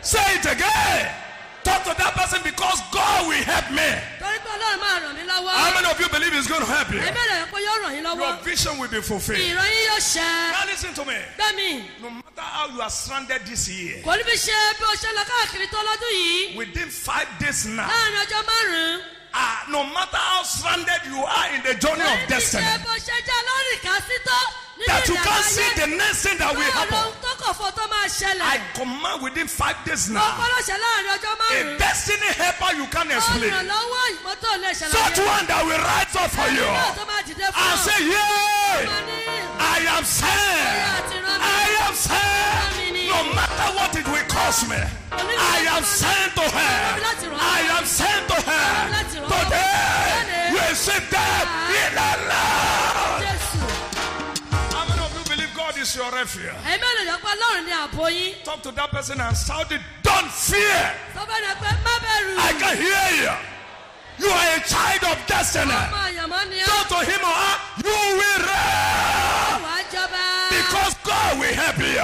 Say it again. Talk to that person because God will help me. Torí pé Ọlọ́run máa ràn mí lọ́wọ́. How many of you believe He's going to help you? Ẹ̀mí rẹ̀ pé yóò ràn yín Your vision will be fulfilled. Ìròyìn yóò ṣẹ. Now listen to me. Gbẹ́mi. No matter how you are stranded this year, Kò ní fi ṣe bí o ṣe lọ káàkiri tó lọ́dún yìí. within five days now, Láàrin ọjọ́ márùn-ún. Ah, no matter how stranded you are in the journey of destiny, that you can't see the next thing that will happen. I command within five days now, a destiny helper you can explain. Such one that will rise up for you and say, Yeah, I am sent. I am sent. No matter what it will cost me, I am sent to her. I am sent to her. Today, you sit there in the Lord. How many of you believe God is your refuge? Talk to that person and shout it. Don't fear. I can hear you. You are a child of destiny. Talk to him or her. You will reign. Will help you.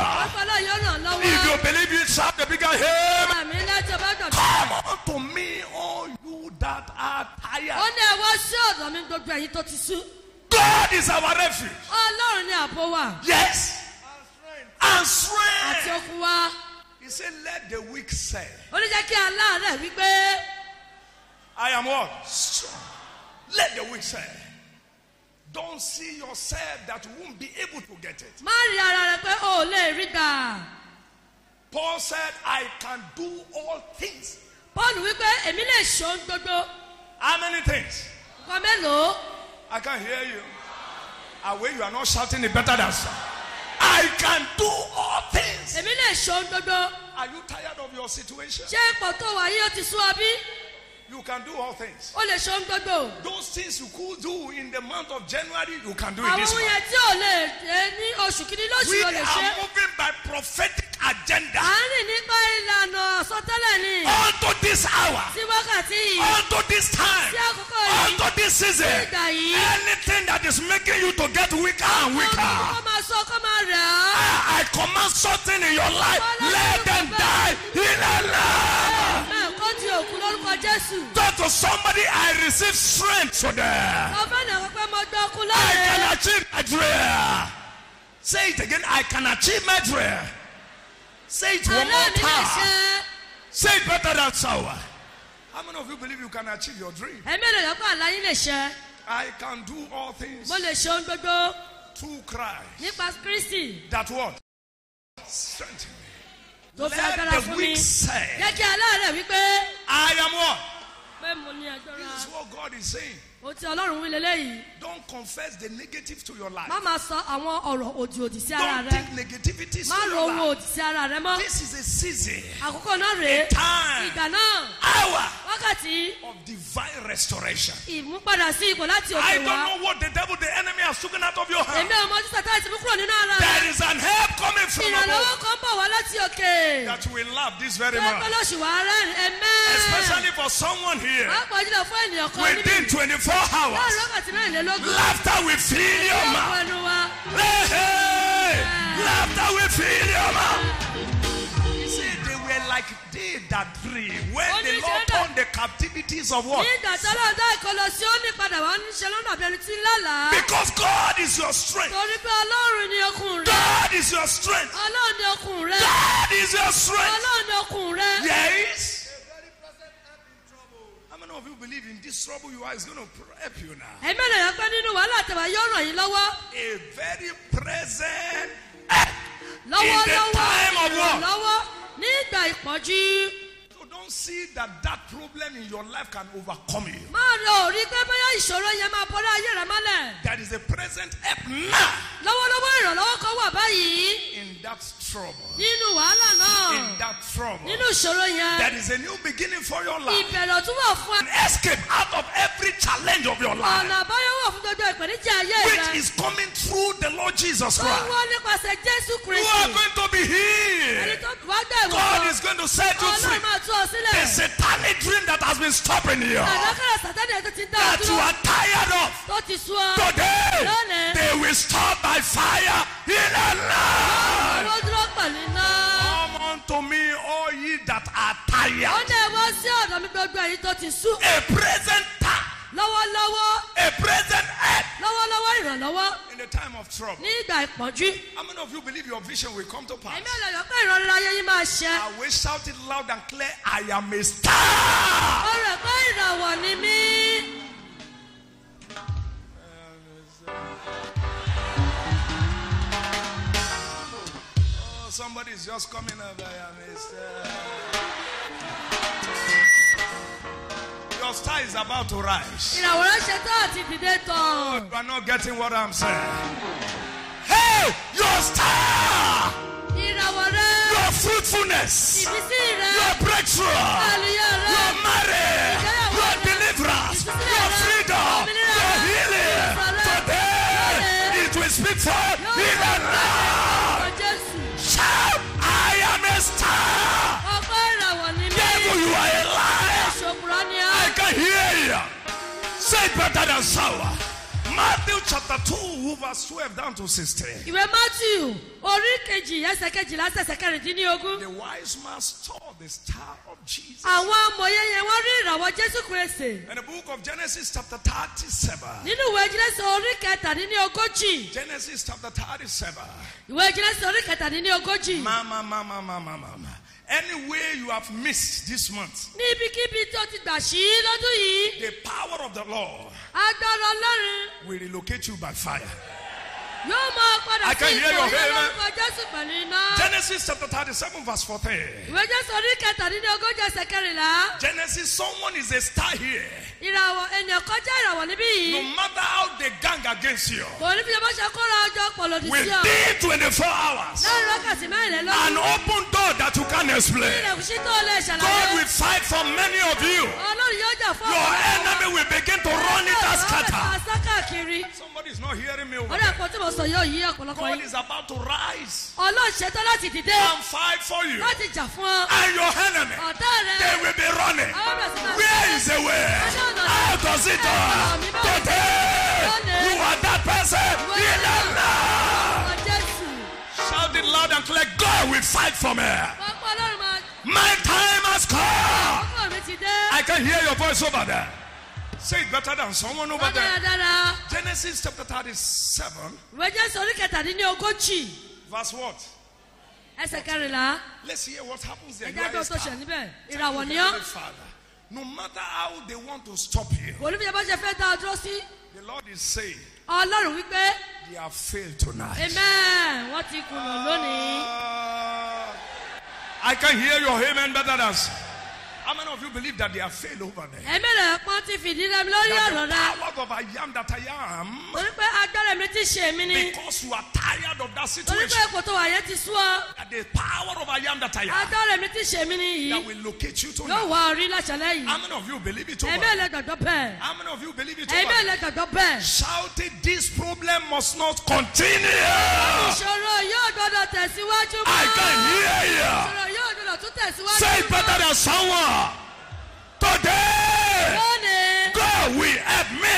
If you believe it, shout the bigger gbàgbọ́. Come unto me, all you that are Ó tired. ní ẹ̀wọ́ sí ọ̀dọ̀ mi gbogbo ẹ̀yin tó ti sú. God is our refuge. Ọlọ́run wa. Yes. And Àti strength. okun wa. He said, Let the weak say, Ó ní jẹ́ kí aláàárẹ̀ wípé I am what? Strong. Let the weak say. Don't see yourself that you won't be able to get it. má rí ara rẹ pé o ò lè rí gbà. Paul said, I can do all things. Paul wípé èmi lè ṣohun gbogbo. How many things? Nǹkan mélòó? I can hear you. Away, you are not shouting it better than some. I can do all things. èmi lè ṣe ohun gbogbo Are you tired of your situation? ṣé ipò tó wà yìí ó ti sú ọ bí You can do all things. ó lè ṣe ohun gbogbo Those things you could do in the month of January, you can do it àwọn this ohun month. yẹn tí ò lè ṣe ní oṣù kìíní lóṣù We ló lè ṣe are moving by prophetic à agenda ń rìn nípa ìlànà àsọtẹ́lẹ̀ ni unto this hour, sí wákàtí yìí unto this time, sí àkókò yìí unto this sí season. ìgbà yìí Anything that is making you to get weaker and kó weaker. máa sọ kó máa rẹ̀ ọ́. I command something in your life. Let them die in the. Bẹ́ẹ̀ kó di òkú lórúkọ Jésù. Talk to somebody. I receive strength today. Gbọ́ ọkú I can achieve my dream. Say it again. I can achieve my dream. Say it one more time. Say it better than sour. How many of you believe you can achieve your dream? I can do all things through Christ. That what? Strengthen me. Let the weak say, I am what? This is what God is saying. Tí Ọlọ́run wí leléyìí. Don't confess the negative to your life. Má máa sọ àwọn ọ̀rọ̀ òdì òdì sí ara Don't rẹ. think negativity is Má to ro your ohun life. òdì sí ara rẹ mọ́. This is a season, Àkókò náà rèé. time, Ìgbà náà. hour Wákàtí of divine restoration. ìmúpadà sí ipò láti I òkè don't wá. know what the devil, the enemy has taken out of your Èmi hand. ò mọ tí Sátánì ti mú kúrò nínú ara There rẹ. is an help coming from Ìrànlọ́wọ́ above kan bọ̀ wá láti òkè. that will laugh this very much. lóṣù wá rẹ́rìn ẹ̀mẹ́. Especially for someone here Pàápàá jùlọ fún ènìyàn kan níbí. within 24 hours. Laughter will fill your mouth. Hey, hey. Laughter will fill your mouth. You see, they were like they that dream when they Lord turned the captivities of what? Because God is your strength. God is your strength. God is your strength. Yes. Of you believe in this trouble you are is going to help you now? Ẹ̀mí ènìyàn pé nínú wàhálà àtẹ̀wá yóò ràn yín lọ́wọ́. A very present help Lọ́wọ́ in the lọ́wọ́ time of what? ìrànlọ́wọ́ ní ìgbà ìpọ́njú. So don't see that that problem in your life can overcome you. Máa lọ rí pé bóyá ìṣòro yẹn máa bọ́dá ayé rẹ̀ mọ́lẹ̀. There is a present help now Lọ́wọ́lọ́wọ́ ìrànlọ́wọ́ kan wà báyìí in that trouble, in that trouble, there is a new beginning for your life. An escape out of every challenge of your life, which is coming through the Lord Jesus Christ. You are going to be healed. God is going to set you free. The satanic dream that has been stopping you, that you are tired of, today they will stop by fire in the land. Ó dúró pẹ̀lú iná. Come unto me, all ye that are Ó tired. ní ẹ̀wọ́ sí ọ̀dọ̀ mi gbogbo èyí tó ti sú. A present time, Lọ́wọ́lọ́wọ́. a present help Lọ́wọ́lọ́wọ́ ìrànlọ́wọ́ in the time of trouble. ní ìgbà ìpọ́njú. How many of you believe your vision will come to pass? Ẹ̀mí ọ̀lọ́yọ̀ pé ìrọ̀lẹ́ ayé yín máa ṣẹ. I will shout it loud and clear. I am a star. Ó rẹ̀ pé ìràwọ̀ ni mí. Somebody is just coming over here, star. Your star is about to rise. Ìràwọ̀ rẹ̀ ṣe tó àti dìde tán. You are not getting what I'm saying. Hey, your star, your fruitfulness, your breakthrough, your marriage, your deliverance, your freedom, your healing. Today, it will speak for better than sour. Matthew chapter 2, verse 12 down to 16. Ìwé Matthew orí kejì ẹsẹ̀ kejìlá sẹ̀sẹ̀ kẹrìndínlógún. The wise man saw the star of Jesus. Àwọn amòye yẹn wọ́n rí ìràwọ̀ Jésù Kristi. In the book of Genesis, chapter 37. Nínú ìwé Jẹ́nẹ́sì orí kẹtàdínlógójì. Genesis, chapter 37. Ìwé Jẹ́nẹ́sì orí kẹtàdínlógójì. Mama, mama, mama, mama. Anywhere you have missed this month, Ní ibikíbi tó ti gbà sí lọ́dún yìí, the power of the Lord agbára Ọlọ́run will relocate you by fire. I can hear your amen. Genesis chapter 37, verse 14. Genesis, someone is a star here. No matter how they gang against you, within 24 hours, an open door that you can't explain. God will fight for many of you. Your enemy will begin to run it as scatter. Somebody is not hearing me over ọ̀rẹ́ there. àpò tí mo sọ yóò yí ọ̀pọ̀lọpọ̀ God is about to rise ọlọ́run ṣetán láti dìde. and fight for you. láti jà fún ọ. And your enemy, ọ̀tá rẹ. they will be running. àwọn bẹ̀rẹ̀ sí máa Where is the way? How does it go? Today, you are that person. In the name. Ọmọ Jésù. Shout it loud and clear. God will fight for me. Ọ̀pọ̀ ọlọ́run máa. My time has come. Ọkọ mi ti dé. I can hear your voice over there. Say it better than someone over there. Genesis chapter 37, Ìwé Jésù orí kẹtàdínlógójì. verse what? Kẹrìnlá. Let's hear what happens there. Ọ́. Father. No matter how they want to stop you, the Lord is saying Ọlọ́run wípé. they have failed tonight. Amen. Wọ́n ti kùnà lónìí. Uh, I can hear your amen better than. How many of you believe that they have failed over there? Ẹ̀mí rẹ̀ pọ́n ti fìdí rẹ̀ lórí That ọ̀rọ̀ the rẹ̀. power of I am that I am, Torí pé agbára mi ti ṣe mí ni. because you are tired of that Torí pé situation, ipò tó wà yẹn ti sú ọ. that the power of I am that I am Agbára mi ti ṣe mí ni that yìí. will locate you Yóò tonight. wá orí láṣẹlẹ̀ How yìí. many of you believe it Ẹ̀mí over? ẹ̀lẹ́ gbàgbọ́ bẹ́ẹ̀. How many of you believe it Ẹ̀mí over? ẹ̀lẹ́ gbàgbọ́ bẹ́ẹ̀. Shout it, this problem must not continue. Ìṣòro yóò gbọdọ̀ tẹ̀síwájú mọ́. I can hear you. Ìṣòro yóò gbọdọ̀ tún tẹ̀síwájú Say it better than someone. Today, God will help me.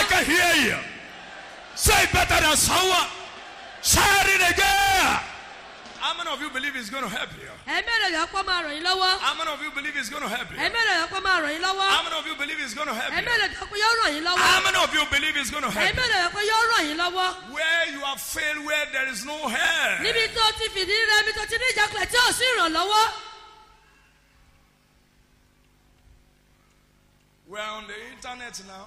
I can hear you. Say better than someone. Shout it again. How many of you believe it's going to help you? How many of you believe it's going to help you? How many of you believe it's going to help you? How many of you believe it's going to help you? Where you have failed, where there is no help. Ìrànlọ́wọ́. We're on the internet now.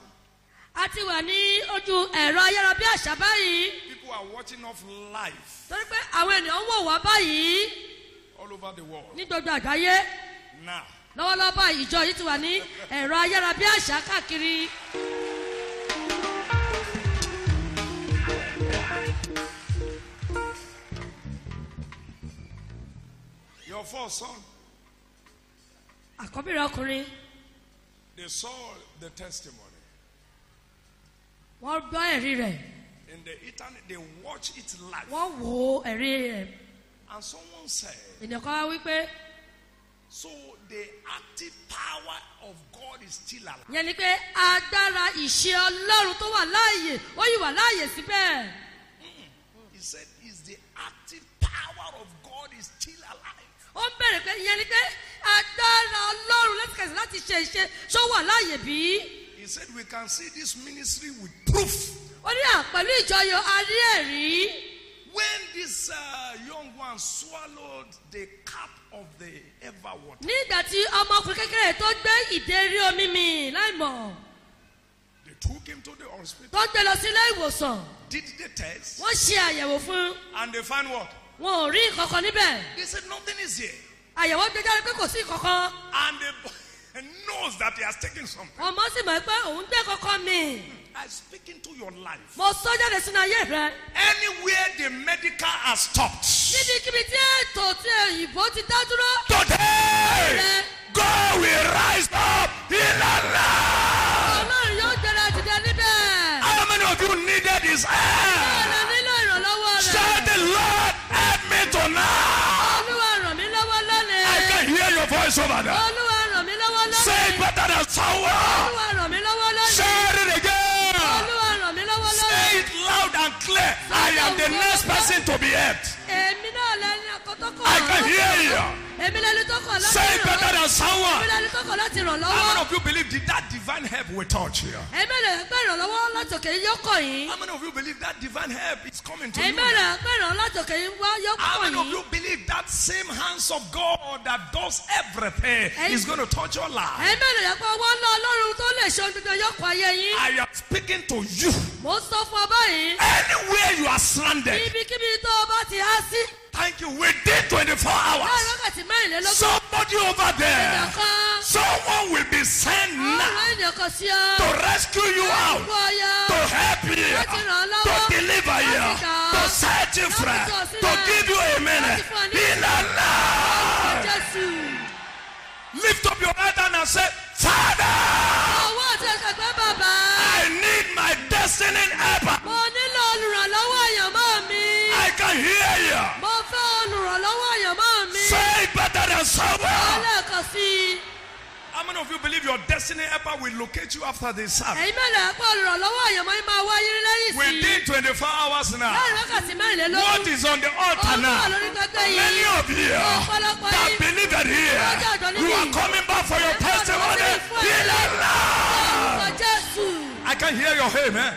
A ti wà ní ojú ẹ̀rọ ayárabíàṣá báyìí. People are watching us live Torí pé àwọn ènìyàn wò wá báyìí all over the world. ní gbogbo àgbáyé. Now, Lọ́wọ́lọ́wọ́ báyìí ìjọ yìí ti wà ní ẹ̀rọ ayárabíàṣá káàkiri. your first son, Àkọ́bí rẹ̀ ọkùnrin. They saw the testimony. Wọ́n gbọ́ ẹ̀rí rẹ̀. In the internet, they watch it live. Wọ́n wo ẹ̀rí rẹ̀. And someone said, Ènìyàn kan wá wípé so the active power of God is still alive. yẹn ni pé agbára ìṣe Ọlọ́run tó wà láàyè ó yìí wà láàyè síbẹ̀. He said, is the active power of God is still alive. Ó bèrè pé yẹn ni pé ṣe iṣẹ́ ṣó wà láàyè bí? He said, we can see this ministry with proof. Ó ní à pẹ̀lú ìjọyọ̀ arí ẹ̀rí. When this uh, young one swallowed the cap of the ever water, Nígbà tí ọmọkùnrin kékeré tó gbé ìdérí omi mi láìmọ̀ they took him to the hospital, tó gbé lọ sí ilé ìwòsàn did the test, wọ́n ṣe àyẹ̀wò fún and they found what? wọn ò rí ìkọ̀kan níbẹ̀. They said, nothing is here. àyẹ̀wò gbé jáde pé kò sí ìkọ̀kan. And the boy knows that he has taken something. ọmọ sì mọ̀ pé òun gbé kọ̀kan mi. I speak into your life. mo sọ jáde sínú ayé rẹ. Anywhere the medical has stopped, níbikíbi tí ètò tí òyìnbó ti dá dúró. today, God will rise up in the land. ọlọ́run yóò gbéra dìde níbẹ̀. How many of you needed his help? ọ̀nà nílò ìrànlọ́wọ́ rẹ̀. Shout the Lord, help me tonight. olúwa ràn mí lọ́wọ́ I lónìí. can hear your voice over there. olúwa Say it better than someone. Shout it again. Say it loud and clear. I am the next person to be helped. I can hear you. Say better than someone. How many of you believe that, that divine help will touch you? How many of you believe that divine help is coming to you? How many of you believe that same hands of God that does everything is going to touch your life? I am speaking to you. Anywhere you are stranded sí. Thank you. Within 24 hours, somebody over there, someone will be sent now to rescue you out, to help you, to deliver you, to set you free, to give you a minute. In name. Lift up your right hand and say, Father, I need my destiny helper. I can hear you. mo fẹ́ olùrànlọ́wọ́ àyànmọ́ mi Say better than someone. lẹ́ẹ̀kan sí i How many of you believe your destiny helper will locate you after this service? ẹ̀yin mẹ́lẹ̀ pé olùrànlọ́wọ́ àyànmọ́ yín máa wáyé lẹ́yìn sí i Within 24 hours now. láàrin wákàtí mẹ́rìnlélógún What is on the altar now? lórí pẹpẹ yìí. Many of you that yín. believe it here, níbí. you are coming back for your testimony. lọ sí fún In ẹ̀rí. the night. orúkọ jésù I can hear your amen.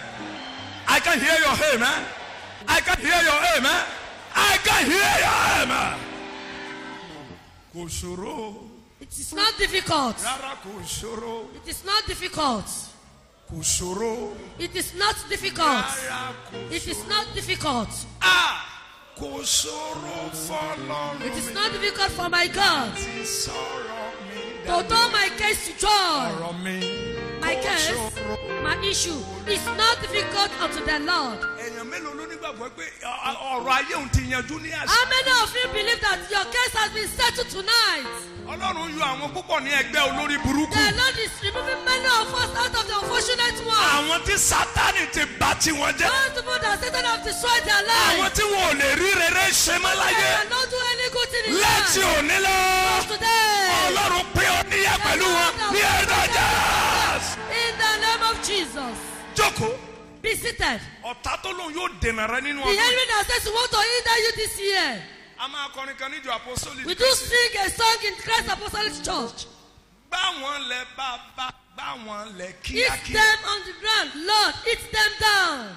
I can hear your amen. I can hear your amen. I can hear your amen. Kò ṣòro, it is not difficult. Rárá kò ṣòro, it is not difficult. Kò ṣòro, it is not difficult. Rárá kò it is not difficult. Ah! Kò ṣòro fọlọ́run. It is not difficult for my God. Ti sọ̀rọ̀ mi to turn my case to joy. Mi. my case my issue is not difficult unto the Lord nígbàgbọ́ pé ọ̀rọ̀ ayé òun ti yanjú ní àṣà? how many of you believe that your case has been settled tonight Ọlọ́run yọ àwọn púpọ̀ ní ẹgbẹ́ olórí burúkú. the Lord is removing many of us out of the unfortunate one Àwọn tí Sátánì ti bà tiwọn jẹ́. those people that Satan have destroyed their Àwọn lives tí wọn ò lè rí rere ṣe mọ́ they láyé. cannot do any good thing in Láti life òní lọ, today Ọlọ́run pín ọ níyà pẹ̀lú wọn ní ẹ̀dọ̀ Jésù. in the name of Jesus Jókòó, be seated ọ̀tá tó lóun yóò dènà rẹ nínú the ọdún. enemy that says he want to hinder you this year A máa kọrin kan níjọ apostoli. we do sing a song in Christ Apostolic Church Gbá wọn lẹ bàbá, gbá wọn lẹ kíákíá. them on the ground Lord eat them down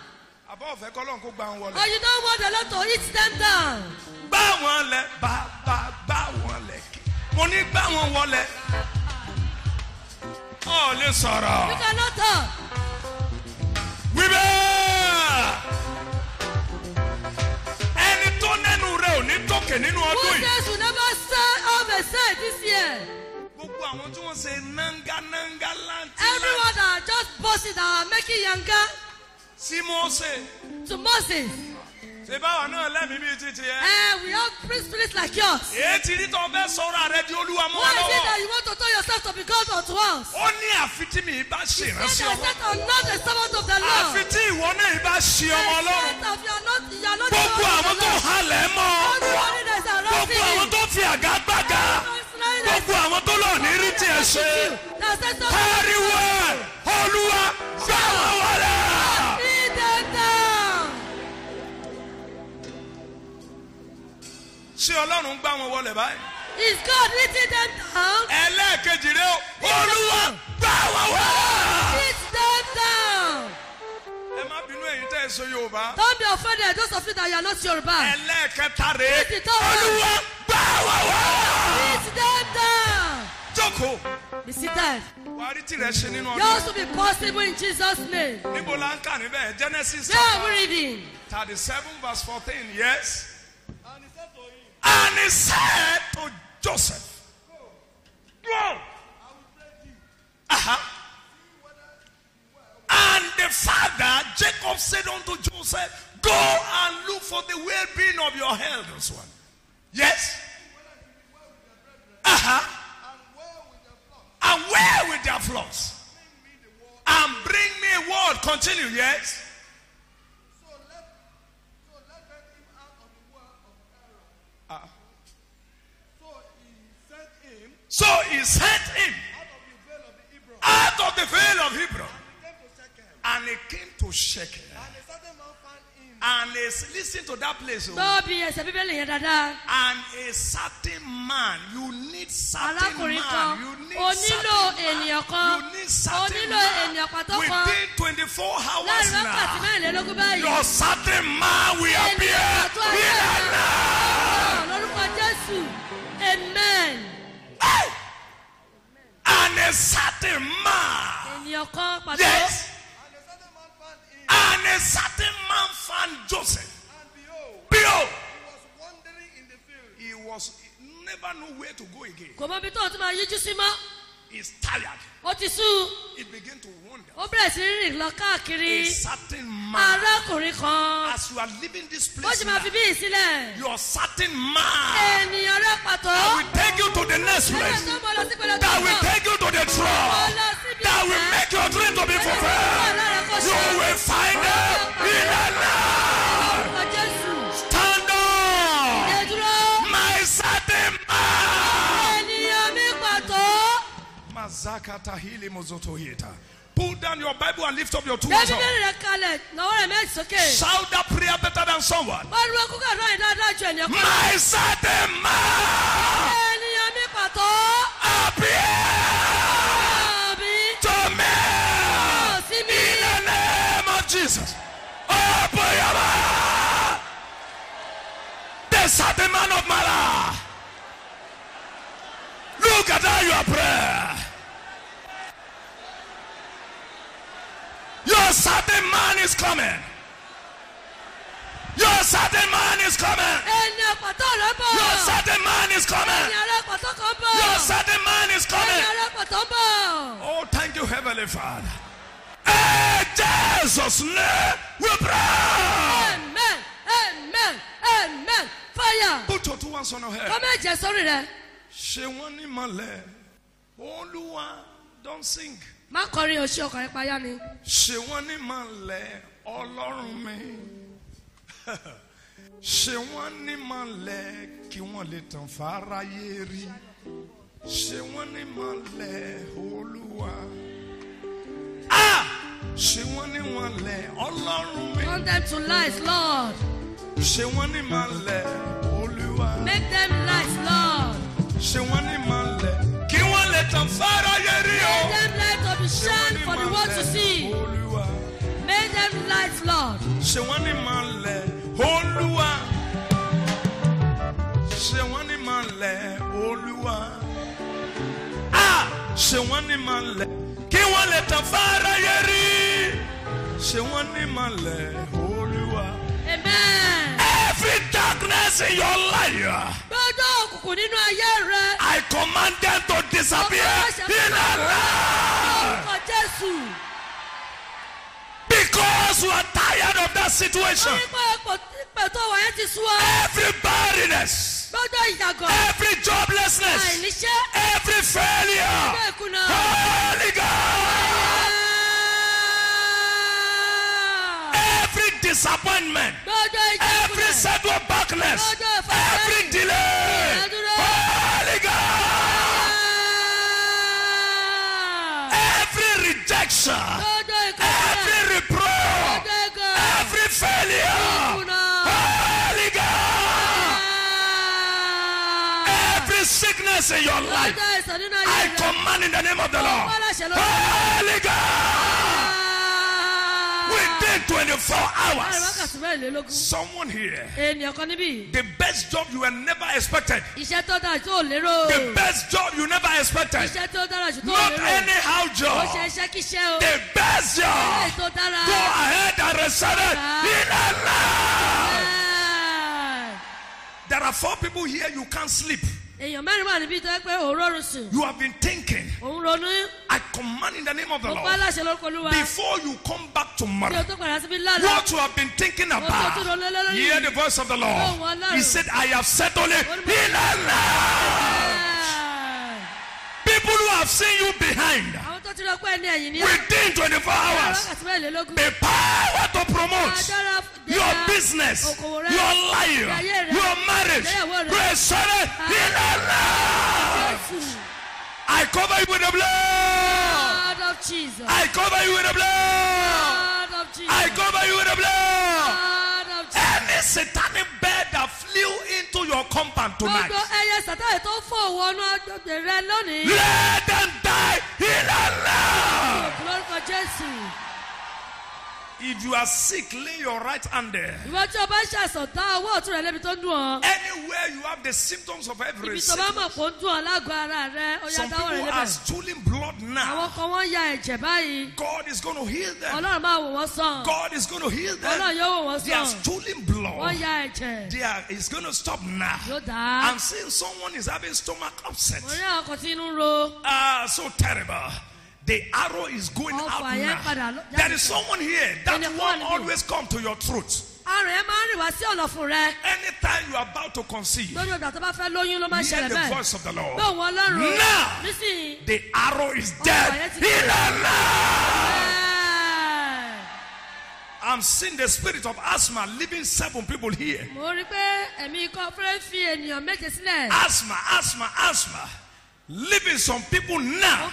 Àbọ̀ ọ̀fẹ́ kọ́lọ́n kó gbá wọn or wọlé. you don't want the Lord to eat them down Gbá wọn lẹ bàbá, gbá wọn lẹ kí. Mo ní gbá wọn wọlé. Ọ̀ lè you sọ̀rọ̀. cannot talk Wíbẹ́! Ẹni tó nẹ́nu rẹ̀ ò ní tókè nínú ọdún yìí. says you never say have a say this year? Gbogbo àwọn tí wọ́n ṣe nángá nángá láǹtí everyone that are just bossing that are making younger. Sí to Moses Ṣé báwa náà lẹ́mìí bíi títí ẹ? eh we have priest spirits like yours Èyí ti rí tó fẹ́ sọ̀rọ̀ rẹ di olúwa mọ́ why is it lọ́wọ́. that you want to turn yourself to be God unto us Ó ní àfi tí mi bá ṣe ìránṣẹ́ ọmọ. said I'm not a servant of the Lord. Àfi tí ìwọ náà bá ṣe ọmọ ọlọ́run. You you the Gbogbo àwọn the tó halẹ̀ mọ́. That Gbogbo àwọn you. tó fi àga gbága. Gbogbo àwọn tó lọ ní rí tiẹ̀ ṣe. That. Pariwo ẹ̀ olúwa gbá wọn wọlé. Ṣé ọlọ́run gbá wọn wọlé báyìí? Is God eating them down? Ẹlẹ́ẹ̀kejì rẹ o. Olúwa gbá wọn wọlé. Eat them down. Ẹ má bínú ẹ̀yin tẹ́ ẹ sọ Yorùbá. Don't be offended. Those of you that you are not Yoruba. Ẹlẹ́ẹ̀kẹta rẹ. Olúwa gbá wọn wọlé. Eat them down. Jókòó. Be seated. Wàá rí tìrẹ ṣe nínú ọdún. will be possible in Jesus' name. Níbo la ń kà níbẹ̀? Genesis Where are we reading? thirty-seven verse fourteen. Yes. And he said to Joseph, Go. Uh-huh. And the father, Jacob, said unto Joseph, Go and look for the well being of your elders one. Yes. Uh-huh. And where with their flocks? And bring me a word. Continue, yes. So he sent him out of the vale of Hebron. And he came to Shechem. And a, listen to that place. oh. gbọ́ bí ẹsẹ̀ bíbélì. And a certain man, you need certain man, you need certain man, you need certain man. Within 24 hours now, your certain man will appear ènìyàn And a certain man, ènìyàn kan pàtó. yes, And a certain man found Joseph. behold, Behold, he was wandering in the field. he was he never knew where to go again. kò mọ ibi tó o ti máa yíjú sí mọ́ He's tired. ó ti sú. He began to wonder. ó bẹ̀rẹ̀ sí rìn lọ káàkiri. A certain man, arákùnrin kan as you are leaving this place sì máa fi now, bí ìsílẹ̀. your certain man ènìyàn rẹ̀ pàtó. that will take you to the next place. tó mọ lọ sí pẹ̀lú that will take you to the throne, that will make your dream to be fulfilled. You will find it in the Lord. Put down your Bible and lift up your two hands. Shout that prayer better than someone. My Satima. To me. In the name of Jesus. Open. The Satan man of Mara. Look at how you are praying. Certain man is coming. Your certain man is coming. Rẹ̀ bọ̀. Your certain man is coming. Kan bọ̀. Your certain man is coming. Bọ̀. Oh, thank you, Heavenly Father. In Jesus' name, we pray. Amen. Amen. Amen. Fire. Two hands on your head. Kọ́ méje sórí rẹ̀. Ṣé wọ́n ní mọ̀lẹ́? Olúwa, don't sing. Má kọrin oṣù ọkàn rẹ̀ payá ni. Ṣé wọ́n ní mọ̀lẹ́ Ọlọ́run mi? Ṣé wọ́n ní mọ̀lẹ́ kí wọ́n lè tàn fáráyé rí? Ṣé wọ́n ní mọ̀lẹ́ Olúwa? Ah! Ṣé wọ́n ní mọ̀lẹ́ Ọlọ́run mi? Want them to light, Lord. Ṣé wọ́n ní mọ̀lẹ́ Olúwa? Make them light, Lord. Ṣé wọ́n ní mọ̀lẹ́ kí wọ́n lè tàn fáráyé rí o? Make them to be ní for the world to see. Make them light, Lord. ṣé wọ́n ní máa lẹ̀ olúwa ṣé wọ́n ní máa lẹ̀ olúwa Ah! ṣé wọ́n ní máa lẹ̀ kí wọ́n lè tàn fáráyé rí ṣé wọ́n ní máa lẹ̀ olúwa. Amen. Every darkness in your life. Gbọ́dọ̀ òkùnkùn nínú ayé rẹ̀. I command them to disappear in Orúkọ Jésù. because you are tired of that situation. Every barrenness. Every joblessness. Every failure. Holy God, every disappointment, every ìfàsẹ́yìn. every delay. Holy God, every rejection, every reproach, every failure. Holy God, every sickness in your life, I command in the name of the Lord. Holy God, within 24 Láàrin hours. Someone here, Ènìyàn kan níbí. the best job you were never expected, Iṣẹ́ tó dára jù tó lérò. the best job you never expected, Iṣẹ́ tó dára not anyhow Ó ṣe job, iṣẹ́ kíṣẹ́ o. the best Ilé job. tó dára. Go ahead and receive it in Allah. Ẹ́ẹ̀. There are four people here you can't sleep. Èèyàn mẹ́rin wà níbí tó yẹ pé òun rọrùn sùn. You have been thinking. I command in the name of the Lord. aláṣẹ lórúkọ Olúwa. Before you come back tomorrow, what you have been thinking about, hear the voice of the Lord. He said, I have settled it in Allah. People who have seen you behind Within 24 hours, the power to promote your business, your life, your marriage, resurrect in the I cover you with the blood. I cover you with the blood. I cover you with the blood. Of satanic bird that flew into your compound tonight, gbogbo ẹyẹ sàtáyé tó fò wọnú agbègbè rẹ lónìí. let them die in the Lord. lórúkọ jésù. If you are sick, lay your right hand there. ìwọ tí o bá ṣàìsàn tá ọwọ́ ọ̀tún rẹ lébi tó ń dùn ọ́. Anywhere you have the symptoms of every ibi tó bá mọ̀ sickness. kó ń dùn ọ́ lágọ̀ọ́ ara rẹ ó yá Some dáwọ́ rẹ people are lébẹ̀. stooling blood àwọn now. kan wọ́n ya ẹ̀jẹ̀ báyìí. God is going to heal them. ọlọ́run máa wò wọ́n sàn. God is going to heal them. ọlọ́run yóò wò wọ́n They are wọ́n blood. ya ẹ̀jẹ̀. They are, it's going to stop now. yóò dá. I'm seeing someone is having stomach upset. mo rí àwọn kan tí inú ń ro. Ah, so terrible the arrow is going out now. There is someone here that one always come to your truth. Anytime you are about to conceive, hear the voice of the Lord. Now, the arrow is dead. I'm seeing the spirit of asthma leaving seven people here. Asthma, asthma, asthma. Living some people now.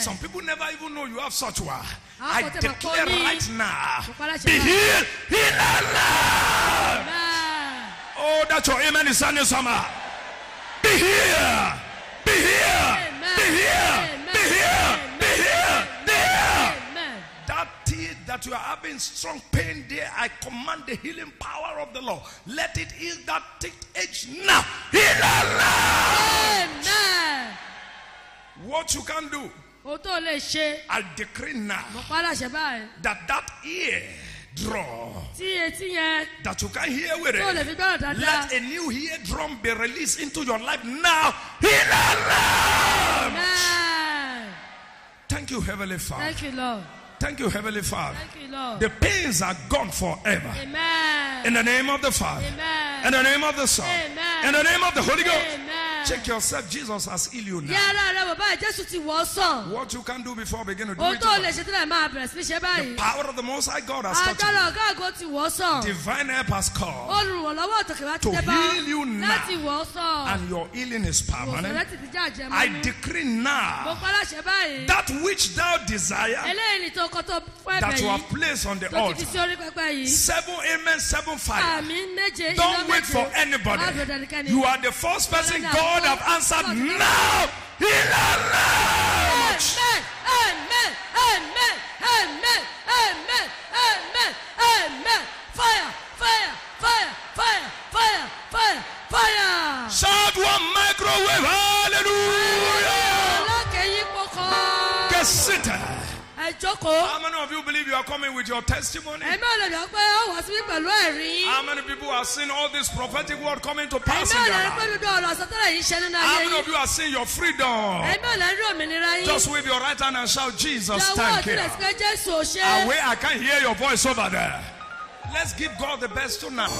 Some people never even know you have such one. I declare right now. Be healed. Heal now. Oh, that your amen is sounding summer. Be here. Be here. Be here. That you are having strong pain there, I command the healing power of the Lord. Let it heal that teeth edge now. Heal Lord. Amen. What you can do, o tó lè ṣe I decree now mo padà ṣe báyìí. that that ear draw tí etí yẹn that you can hear with it. fi gbọ́dọ̀ dáadáa. Let a new ear drum be released into your life now. Lord. Amen. Thank you, Heavenly Father. Thank you, Lord. Thank you, Heavenly Father. Thank you, Lord. The pains are gone forever. Amen. In the name of the Father. Amen. In the name of the Son. Amen. In the name of the Holy Ghost. Amen. Check yourself. Jesus has healed you now. What you can do before, begin to do it. The power of the Most High God has touched you. Divine help has come to heal you now. And your healing is permanent. I decree now that which thou desire that you have placed on the altar. Seven amen, seven fire. Don't wait for anybody. You are the first person God have answered now. In the name of Jesus. Amen. Amen. Amen. Amen. Amen. Amen. Fire. Fire. Fire. Fire. Fire. Fire. Fire. Shout one microwave. Hallelujah. Olókè yí kókó. Get seated. How many of you believe you are coming with your testimony? How many people are seeing all this prophetic word coming to pass in life? How many of you are seeing your freedom? Just wave your right hand and shout, Jesus, thank you. Away, I can't hear your voice over there. Let's give God the best tonight.